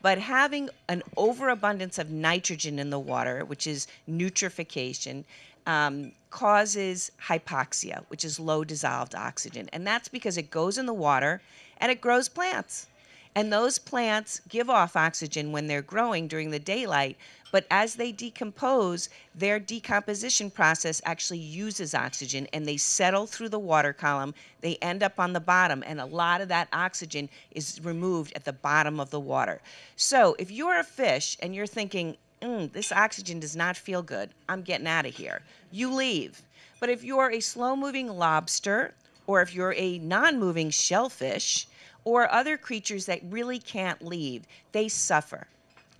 But having an overabundance of nitrogen in the water, which is eutrophication, um, causes hypoxia, which is low dissolved oxygen. And that's because it goes in the water and it grows plants. And those plants give off oxygen when they're growing during the daylight, but as they decompose, their decomposition process actually uses oxygen and they settle through the water column. They end up on the bottom, and a lot of that oxygen is removed at the bottom of the water. So if you're a fish and you're thinking, mm, this oxygen does not feel good, I'm getting out of here, you leave. But if you're a slow moving lobster, or if you're a non moving shellfish, or other creatures that really can't leave, they suffer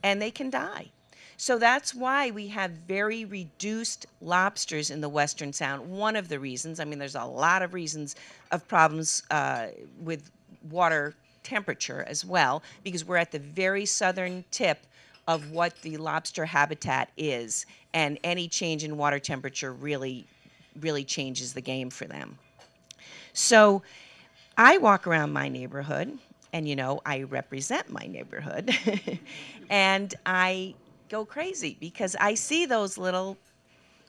and they can die. So that's why we have very reduced lobsters in the Western Sound. One of the reasons, I mean, there's a lot of reasons of problems uh, with water temperature as well, because we're at the very southern tip of what the lobster habitat is, and any change in water temperature really, really changes the game for them. So I walk around my neighborhood and you know, I represent my neighborhood. and I go crazy because I see those little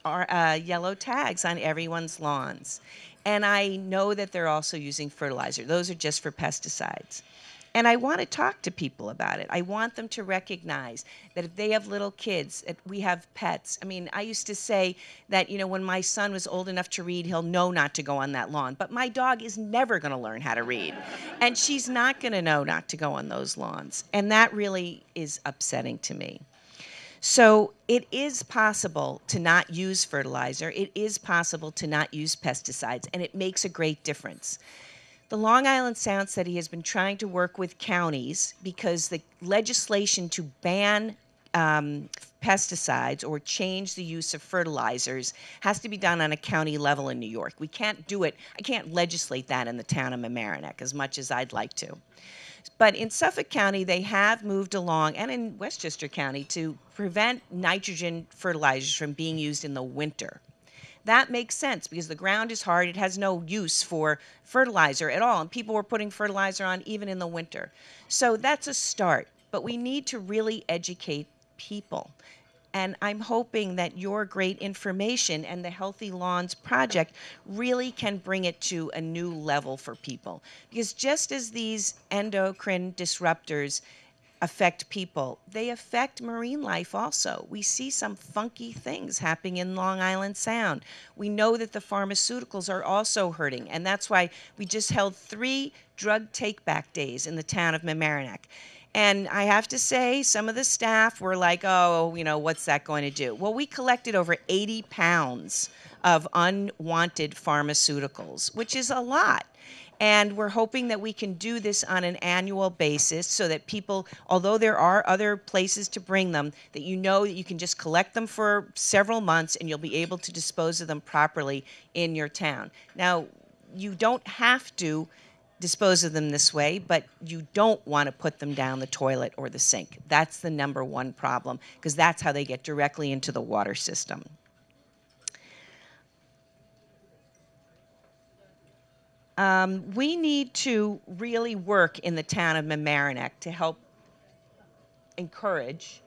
uh, yellow tags on everyone's lawns. And I know that they're also using fertilizer. Those are just for pesticides. And I want to talk to people about it. I want them to recognize that if they have little kids, that we have pets. I mean, I used to say that, you know, when my son was old enough to read, he'll know not to go on that lawn. But my dog is never going to learn how to read. And she's not going to know not to go on those lawns. And that really is upsetting to me. So it is possible to not use fertilizer. It is possible to not use pesticides, and it makes a great difference. The Long Island Sound Study has been trying to work with counties because the legislation to ban um, pesticides or change the use of fertilizers has to be done on a county level in New York. We can't do it, I can't legislate that in the town of Mamaroneck as much as I'd like to. But in Suffolk County, they have moved along, and in Westchester County, to prevent nitrogen fertilizers from being used in the winter. That makes sense because the ground is hard. It has no use for fertilizer at all. And people were putting fertilizer on even in the winter. So that's a start. But we need to really educate people. And I'm hoping that your great information and the Healthy Lawns Project really can bring it to a new level for people. Because just as these endocrine disruptors affect people, they affect marine life also. We see some funky things happening in Long Island Sound. We know that the pharmaceuticals are also hurting, and that's why we just held three drug take back days in the town of Mamaroneck. And I have to say, some of the staff were like, oh, you know, what's that going to do? Well, we collected over 80 pounds of unwanted pharmaceuticals, which is a lot. And we're hoping that we can do this on an annual basis so that people, although there are other places to bring them, that you know that you can just collect them for several months and you'll be able to dispose of them properly in your town. Now, you don't have to dispose of them this way, but you don't want to put them down the toilet or the sink. That's the number one problem because that's how they get directly into the water system. Um, we need to really work in the town of Mamaroneck to help encourage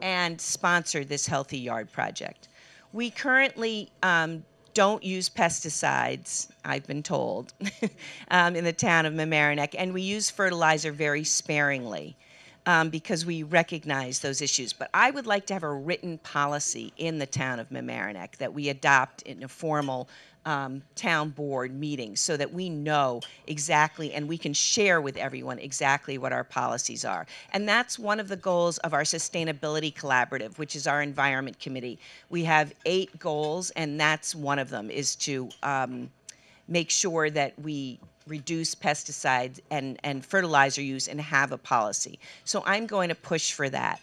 and sponsor this Healthy Yard project. We currently um, don't use pesticides, I've been told, um, in the town of Mamaroneck, and we use fertilizer very sparingly. Um, because we recognize those issues. But I would like to have a written policy in the town of Mamaroneck that we adopt in a formal um, town board meeting so that we know exactly and we can share with everyone exactly what our policies are. And that's one of the goals of our Sustainability Collaborative, which is our environment committee. We have eight goals, and that's one of them is to um, make sure that we reduce pesticides and, and fertilizer use and have a policy. So I'm going to push for that.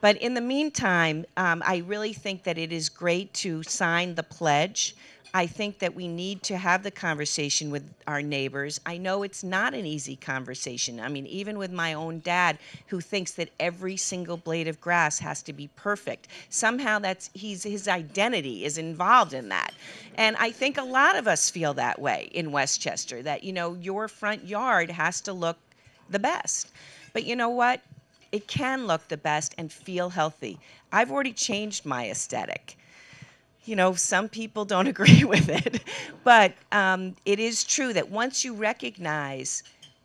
But in the meantime, um, I really think that it is great to sign the pledge. I think that we need to have the conversation with our neighbors. I know it's not an easy conversation. I mean, even with my own dad, who thinks that every single blade of grass has to be perfect. Somehow that's he's his identity is involved in that. And I think a lot of us feel that way in Westchester, that you know, your front yard has to look the best. But you know what? It can look the best and feel healthy. I've already changed my aesthetic you know, some people don't agree with it. But um, it is true that once you recognize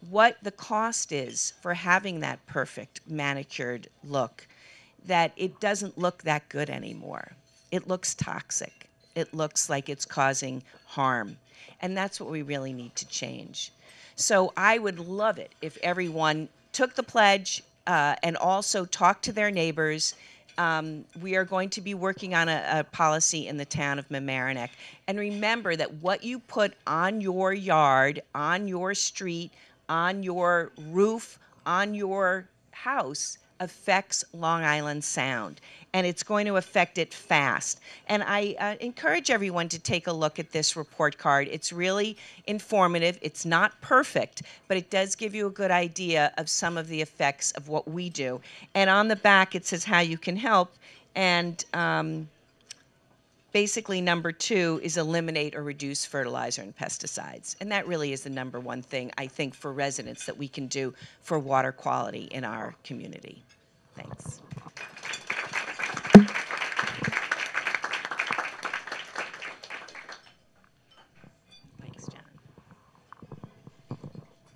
what the cost is for having that perfect manicured look, that it doesn't look that good anymore. It looks toxic. It looks like it's causing harm. And that's what we really need to change. So I would love it if everyone took the pledge uh, and also talked to their neighbors um, we are going to be working on a, a, policy in the town of Mamaroneck. And remember that what you put on your yard, on your street, on your roof, on your house affects Long Island Sound, and it's going to affect it fast. And I uh, encourage everyone to take a look at this report card. It's really informative. It's not perfect, but it does give you a good idea of some of the effects of what we do. And on the back, it says how you can help. And um, basically number two is eliminate or reduce fertilizer and pesticides. And that really is the number one thing I think for residents that we can do for water quality in our community. Thanks. Thanks, John.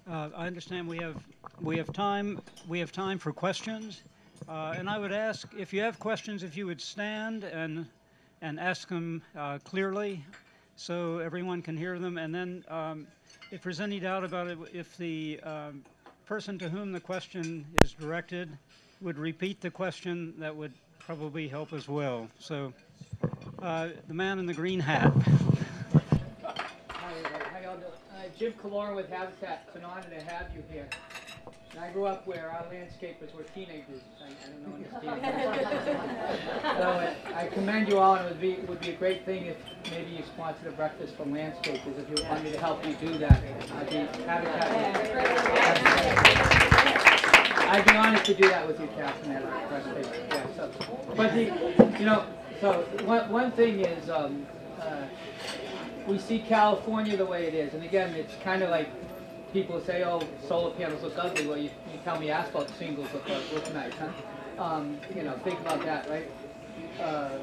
Uh, I understand we have, we have time, we have time for questions. Uh, And I would ask, if you have questions, if you would stand and, and ask them uh, clearly so everyone can hear them. And then um, if there's any doubt about it, if the um, person to whom the question is directed would repeat the question, that would probably help as well. So uh, the man in the green hat. Hi, how y'all doing? Uh, Jim Kalora with Habitat. It's an honor to have you here. And I grew up where our landscapers were teenagers. I, I don't know understand. so uh, I commend you all, and it would be would be a great thing if maybe you sponsored a breakfast for landscapers. If you want me to help you do that, I'd be Habitat. I'd be honored to do that with you, Catherine, at a press paper. Yeah, so, but the, you know, so one, one thing is, um, uh, we see California the way it is, and again, it's kind of like people say, "Oh, solar panels look ugly." Well, you, you tell me asphalt shingles look look nice, huh? Um, you know, think about that, right? Uh,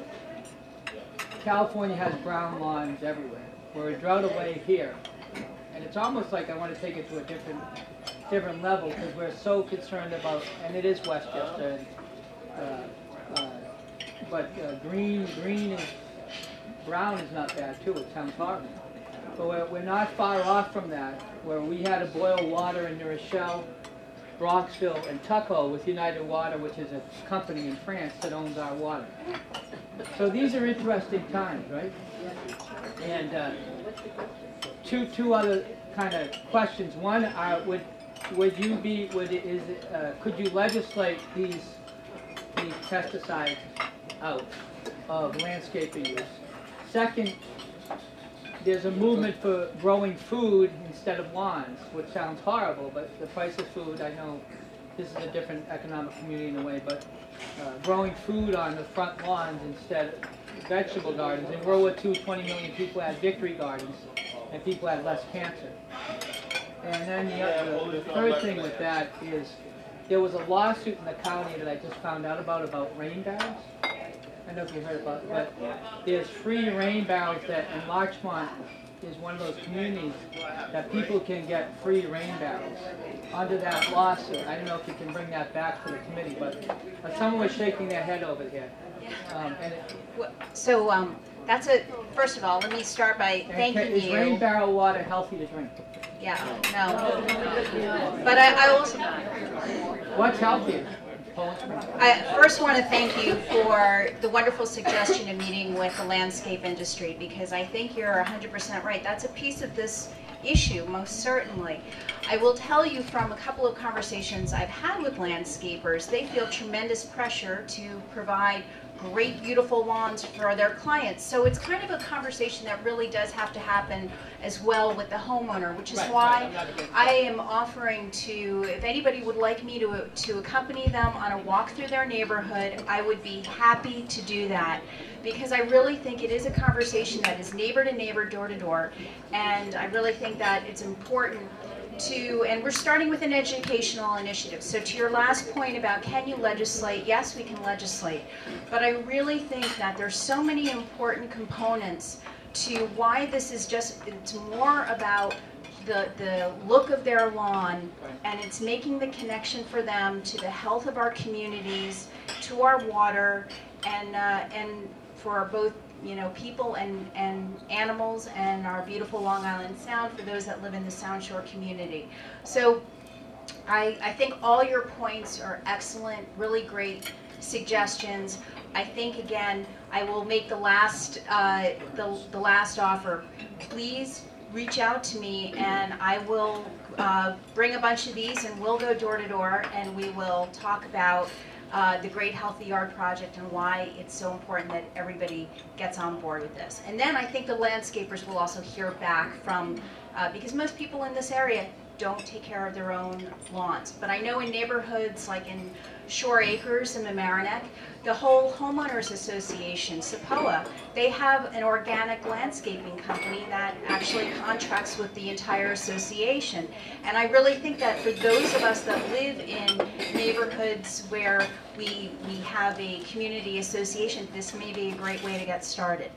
California has brown lawns everywhere. We're a drought away here, and it's almost like I want to take it to a different different level because we're so concerned about, and it is Westchester. And, uh, uh, but uh, green, green is brown is not bad too. It sounds horrible. But we're, we're not far off from that, where we had to boil water in Rochelle, Bronxville, and Tuckahoe with United Water, which is a company in France that owns our water. So these are interesting times, right? And uh, two two other kind of questions. One, uh, would would you be would is uh, could you legislate these these pesticides out of landscaping use? Second, there's a movement for growing food instead of lawns, which sounds horrible, but the price of food, I know this is a different economic community in a way, but uh, growing food on the front lawns instead of vegetable gardens. In World War II, 20 million people had victory gardens, and people had less cancer. And then the, other, the third thing with that is there was a lawsuit in the county that I just found out about about rain barrels. I don't know if you heard about it, but there's free rain barrels that in Larchmont is one of those communities that people can get free rain barrels under that lawsuit. I don't know if you can bring that back to the committee, but uh, someone was shaking their head over here. Um, and it, So um, that's a, first of all, let me start by and thanking is rain you. barrel water healthy to drink? Yeah, no. But I, I also, What's healthier? I first want to thank you for the wonderful suggestion of meeting with the landscape industry because I think you're 100% right. That's a piece of this issue, most certainly. I will tell you from a couple of conversations I've had with landscapers, they feel tremendous pressure to provide great, beautiful lawns for their clients. So it's kind of a conversation that really does have to happen as well with the homeowner, which is Right, right, why against I am offering to, if anybody would like me to, to accompany them on a walk through their neighborhood, I would be happy to do that. Because I really think it is a conversation that is neighbor to neighbor, door to door. And I really think that it's important to, and we're starting with an educational initiative. So to your last point about can you legislate, yes, we can legislate. But I really think that there's so many important components to why this is just, it's more about the, the look of their lawn and it's making the connection for them to the health of our communities, to our water, and, uh, and for both, you know, people and, and animals and our beautiful Long Island Sound for those that live in the Sound Shore community. So I, I think all your points are excellent, really great suggestions. I think again, I will make the last, uh, the, the last offer. Please reach out to me and I will, uh, bring a bunch of these and we'll go door to door and we will talk about, uh, the Great Healthy Yard Project and why it's so important that everybody gets on board with this. And then I think the landscapers will also hear back from, uh, because most people in this area don't take care of their own lawns. But I know in neighborhoods like in Shore Acres and Mamaroneck, the whole homeowners association, SAPOA, they have an organic landscaping company that actually contracts with the entire association. And I really think that for those of us that live in neighborhoods where we, we have a community association, this may be a great way to get started.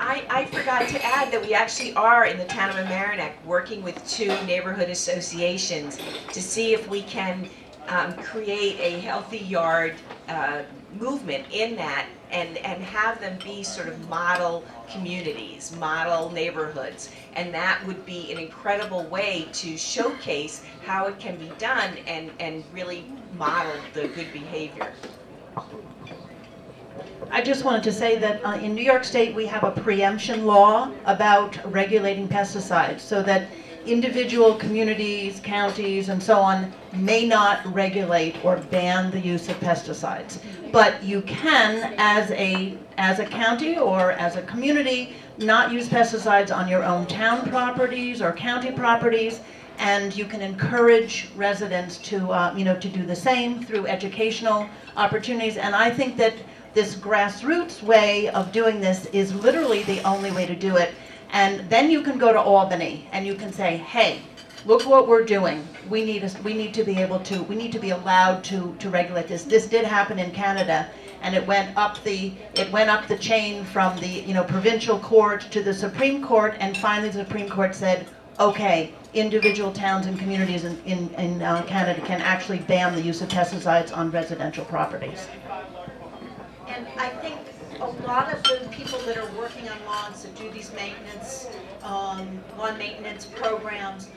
I, I forgot to add that we actually are in the town of Mamaroneck working with two neighborhood associations to see if we can um, create a healthy yard uh, movement in that and, and have them be sort of model communities, model neighborhoods. And that would be an incredible way to showcase how it can be done and, and really model the good behavior. I just wanted to say that uh, in New York State, we have a preemption law about regulating pesticides so that individual communities, counties, and so on may not regulate or ban the use of pesticides. But you can, as a, as a county or as a community, not use pesticides on your own town properties or county properties, and you can encourage residents to, uh, you know, to do the same through educational opportunities. And I think that this grassroots way of doing this is literally the only way to do it. And then you can go to Albany and you can say, hey, look what we're doing. We need, we need to be able to, we need to be allowed to, to regulate this. This did happen in Canada and it went up the, it went up the chain from the, you know, provincial court to the Supreme Court and finally the Supreme Court said, okay, individual towns and communities in, in, in uh, Canada can actually ban the use of pesticides on residential properties. And I think a lot of the people that are working on lawns that do these maintenance, um, lawn maintenance programs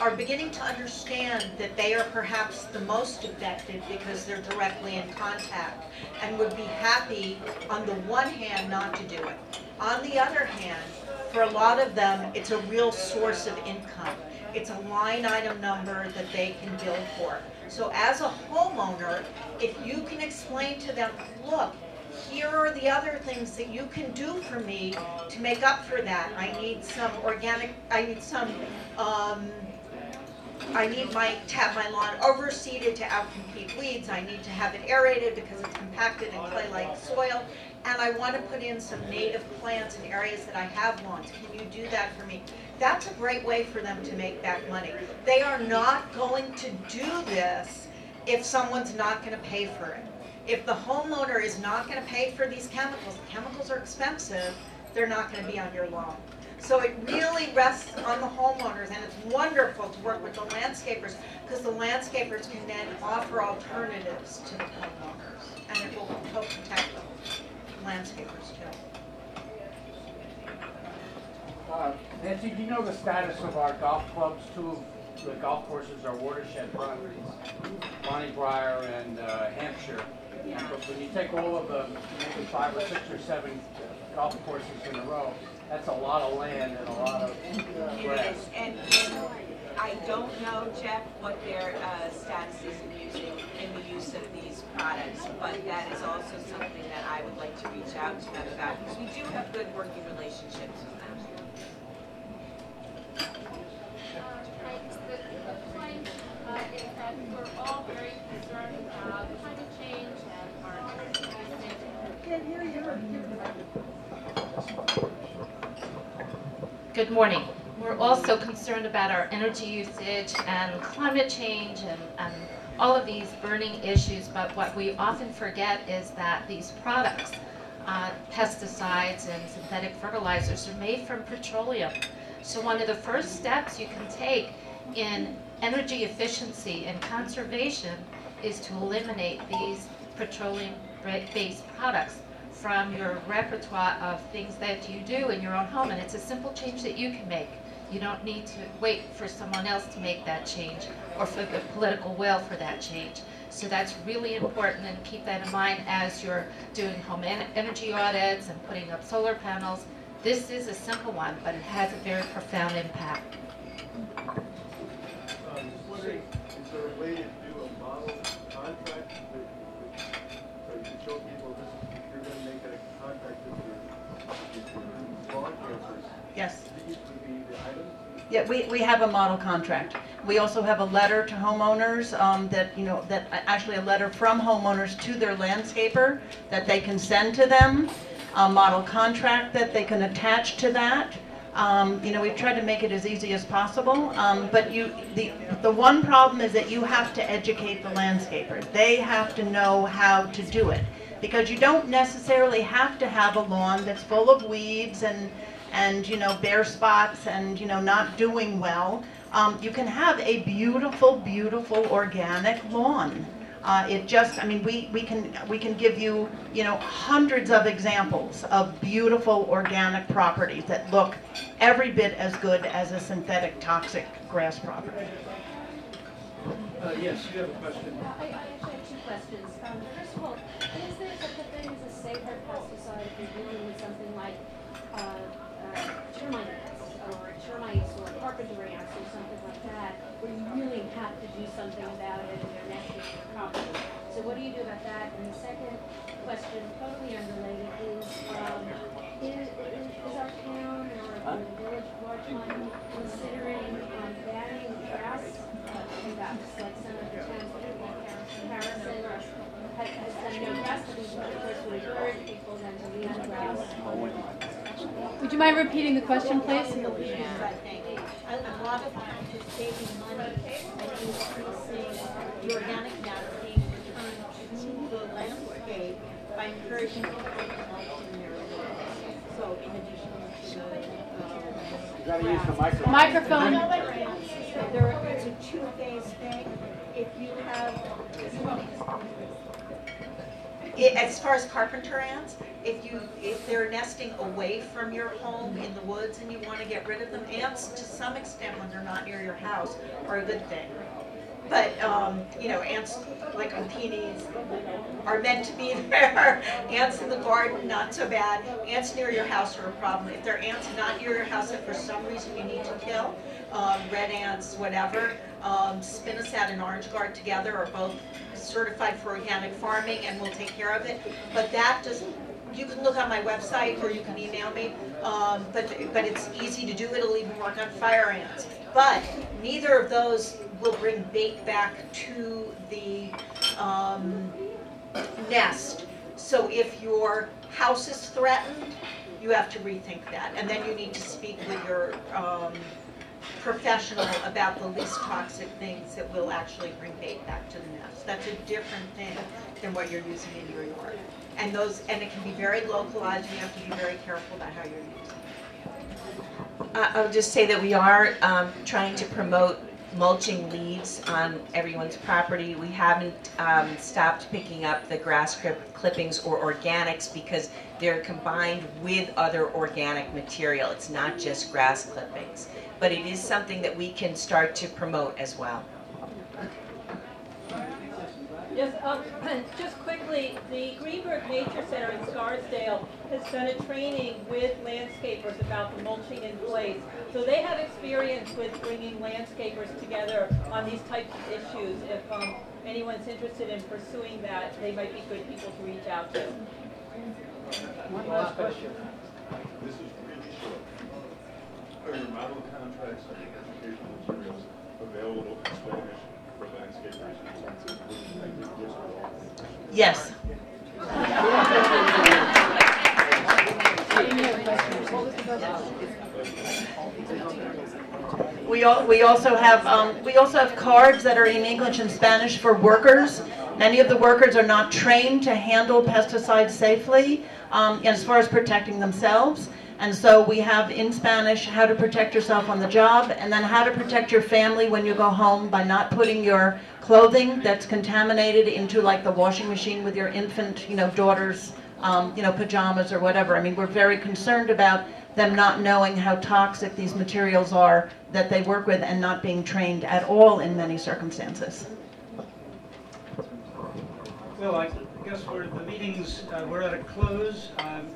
are beginning to understand that they are perhaps the most affected because they're directly in contact and would be happy on the one hand not to do it. On the other hand, for a lot of them, it's a real source of income. It's a line item number that they can bill for. So as a homeowner, if you can explain to them, look, here are the other things that you can do for me to make up for that. I need some organic, I need some, um, I need my, to have my lawn overseeded to outcompete weeds. I need to have it aerated because it's compacted in clay-like soil. And I want to put in some native plants in areas that I have lawns. Can you do that for me? That's a great way for them to make back money. They are not going to do this if someone's not going to pay for it. If the homeowner is not going to pay for these chemicals, the chemicals are expensive, they're not going to be on your lawn. So it really rests on the homeowners, and it's wonderful to work with the landscapers, because the landscapers can then offer alternatives to the homeowners, and it will help protect the landscapers too. Uh, Nancy, do you know the status of our golf clubs? Two of the golf courses are watershed properties, Bonnie Briar and uh, Hampshire. But when you take all of the, maybe five or six or seven golf courses in a row, that's a lot of land and a lot of grass. and, and I don't know, Jeff, what their uh, status is in using, in the use of these products, but that is also something that I would like to reach out to them about, because we do have good working relationships with them. Thanks. The the point uh, is that we're all very concerned about climate change and our energy usage. Good morning. We're also concerned about our energy usage and climate change and, and all of these burning issues, but what we often forget is that these products, uh, pesticides and synthetic fertilizers, are made from petroleum. So one of the first steps you can take in energy efficiency and conservation is to eliminate these petroleum-based products from your repertoire of things that you do in your own home. And it's a simple change that you can make. You don't need to wait for someone else to make that change or for the political will for that change. So that's really important and keep that in mind as you're doing home en- energy audits and putting up solar panels. This is a simple one, but it has a very profound impact. Um, just wondering, is there a way to do a model contract with, with, so you can show people this, if you're gonna make a contract with your, with your lawn cancers, Yes. these would be the items? Yeah, we, we have a model contract. We also have a letter to homeowners um, that, you know, that, actually a letter from homeowners to their landscaper that they can send to them, a model contract that they can attach to that. Um, You know, we've tried to make it as easy as possible, um, but you, the, the one problem is that you have to educate the landscaper. They have to know how to do it. Because you don't necessarily have to have a lawn that's full of weeds and, and, you know, bare spots and, you know, not doing well. Um, you can have a beautiful, beautiful organic lawn. Uh, it just, I mean, we, we can, we can give you, you know, hundreds of examples of beautiful organic properties that look every bit as good as a synthetic toxic grass property. Uh, yes, you have a question. I, I actually have two questions. Um, first of all, is there such a thing as a safer pesticide if you're dealing with something like uh, uh, termite ants or termites or carpenter ants or something like that, where you really have to do something about it and they're nesting in your property? So what do you do about that? And the second question, totally unrelated, is um, is, is, is our town or the village of Larchmont considering um, banning grass uh, pickups like some of the towns do, like Harrison or has, has done no grass clippings, but of course encourage people then to leave the grass. Would you mind repeating the question, please? I think a a lot of times it's saving money and increasing the organic matter being returned to the landscape by encouraging people to mulch in their areas. So in addition to the, um. You gotta use the microphone. Microphone. There, it's a two-phase thing. If you have, I- as far as carpenter ants, if you, if they're nesting away from your home in the woods and you want to get rid of them, ants to some extent when they're not near your house are a good thing. But, um, you know, ants like ontinis are meant to be there. Ants in the garden, not so bad. Ants near your house are a problem. If there are ants not near your house that for some reason you need to kill, um, red ants, whatever, um, spinosad and orange guard together are both certified for organic farming and we'll take care of it. But that does, you can look on my website or you can email me, um, but, but it's easy to do. It'll even work on fire ants. But neither of those will bring bait back to the, um, nest. So if your house is threatened, you have to rethink that. And then you need to speak with your, um, professional about the least toxic things that will actually bring bait back to the nest. That's a different thing than what you're using in your yard. And those, and it can be very localized, and you have to be very careful about how you're using it. I would just say that we are um, trying to promote mulching leaves on everyone's property. We haven't um, stopped picking up the grass clip- clippings or organics because they're combined with other organic material. It's not just grass clippings. But it is something that we can start to promote as well. Yes, um, just quickly, the Greenburgh Nature Center in Scarsdale has done a training with landscapers about the mulching in place. So they have experience with bringing landscapers together on these types of issues. If um, anyone's interested in pursuing that, they might be good people to reach out to. One last question. This is really short. Are your model contracts and educational materials available in Spanish Yes. We we also have, um, we also have cards that are in English and Spanish for workers. Many of the workers are not trained to handle pesticides safely, um, as far as protecting themselves. And so we have in Spanish how to protect yourself on the job, and then how to protect your family when you go home by not putting your clothing that's contaminated into like the washing machine with your infant, you know, daughter's, um, you know, pajamas or whatever. I mean, we're very concerned about them not knowing how toxic these materials are that they work with and not being trained at all in many circumstances. Well, I guess the meeting's, uh, we're at a close. Um,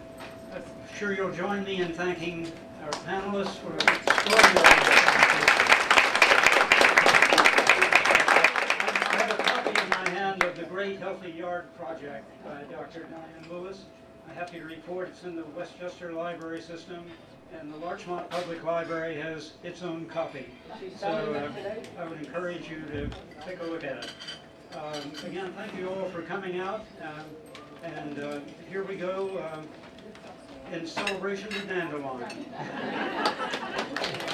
sure you'll join me in thanking our panelists for their extraordinary. I have a copy in my hand of the Great Healthy Yard Project by Dr. Diane Lewis. I'm happy to report it's in the Westchester Library System, and the Larchmont Public Library has its own copy. So uh, I would encourage you to take a look at it. Um, Again, thank you all for coming out, um, and uh, here we go um, in celebration of dandelion.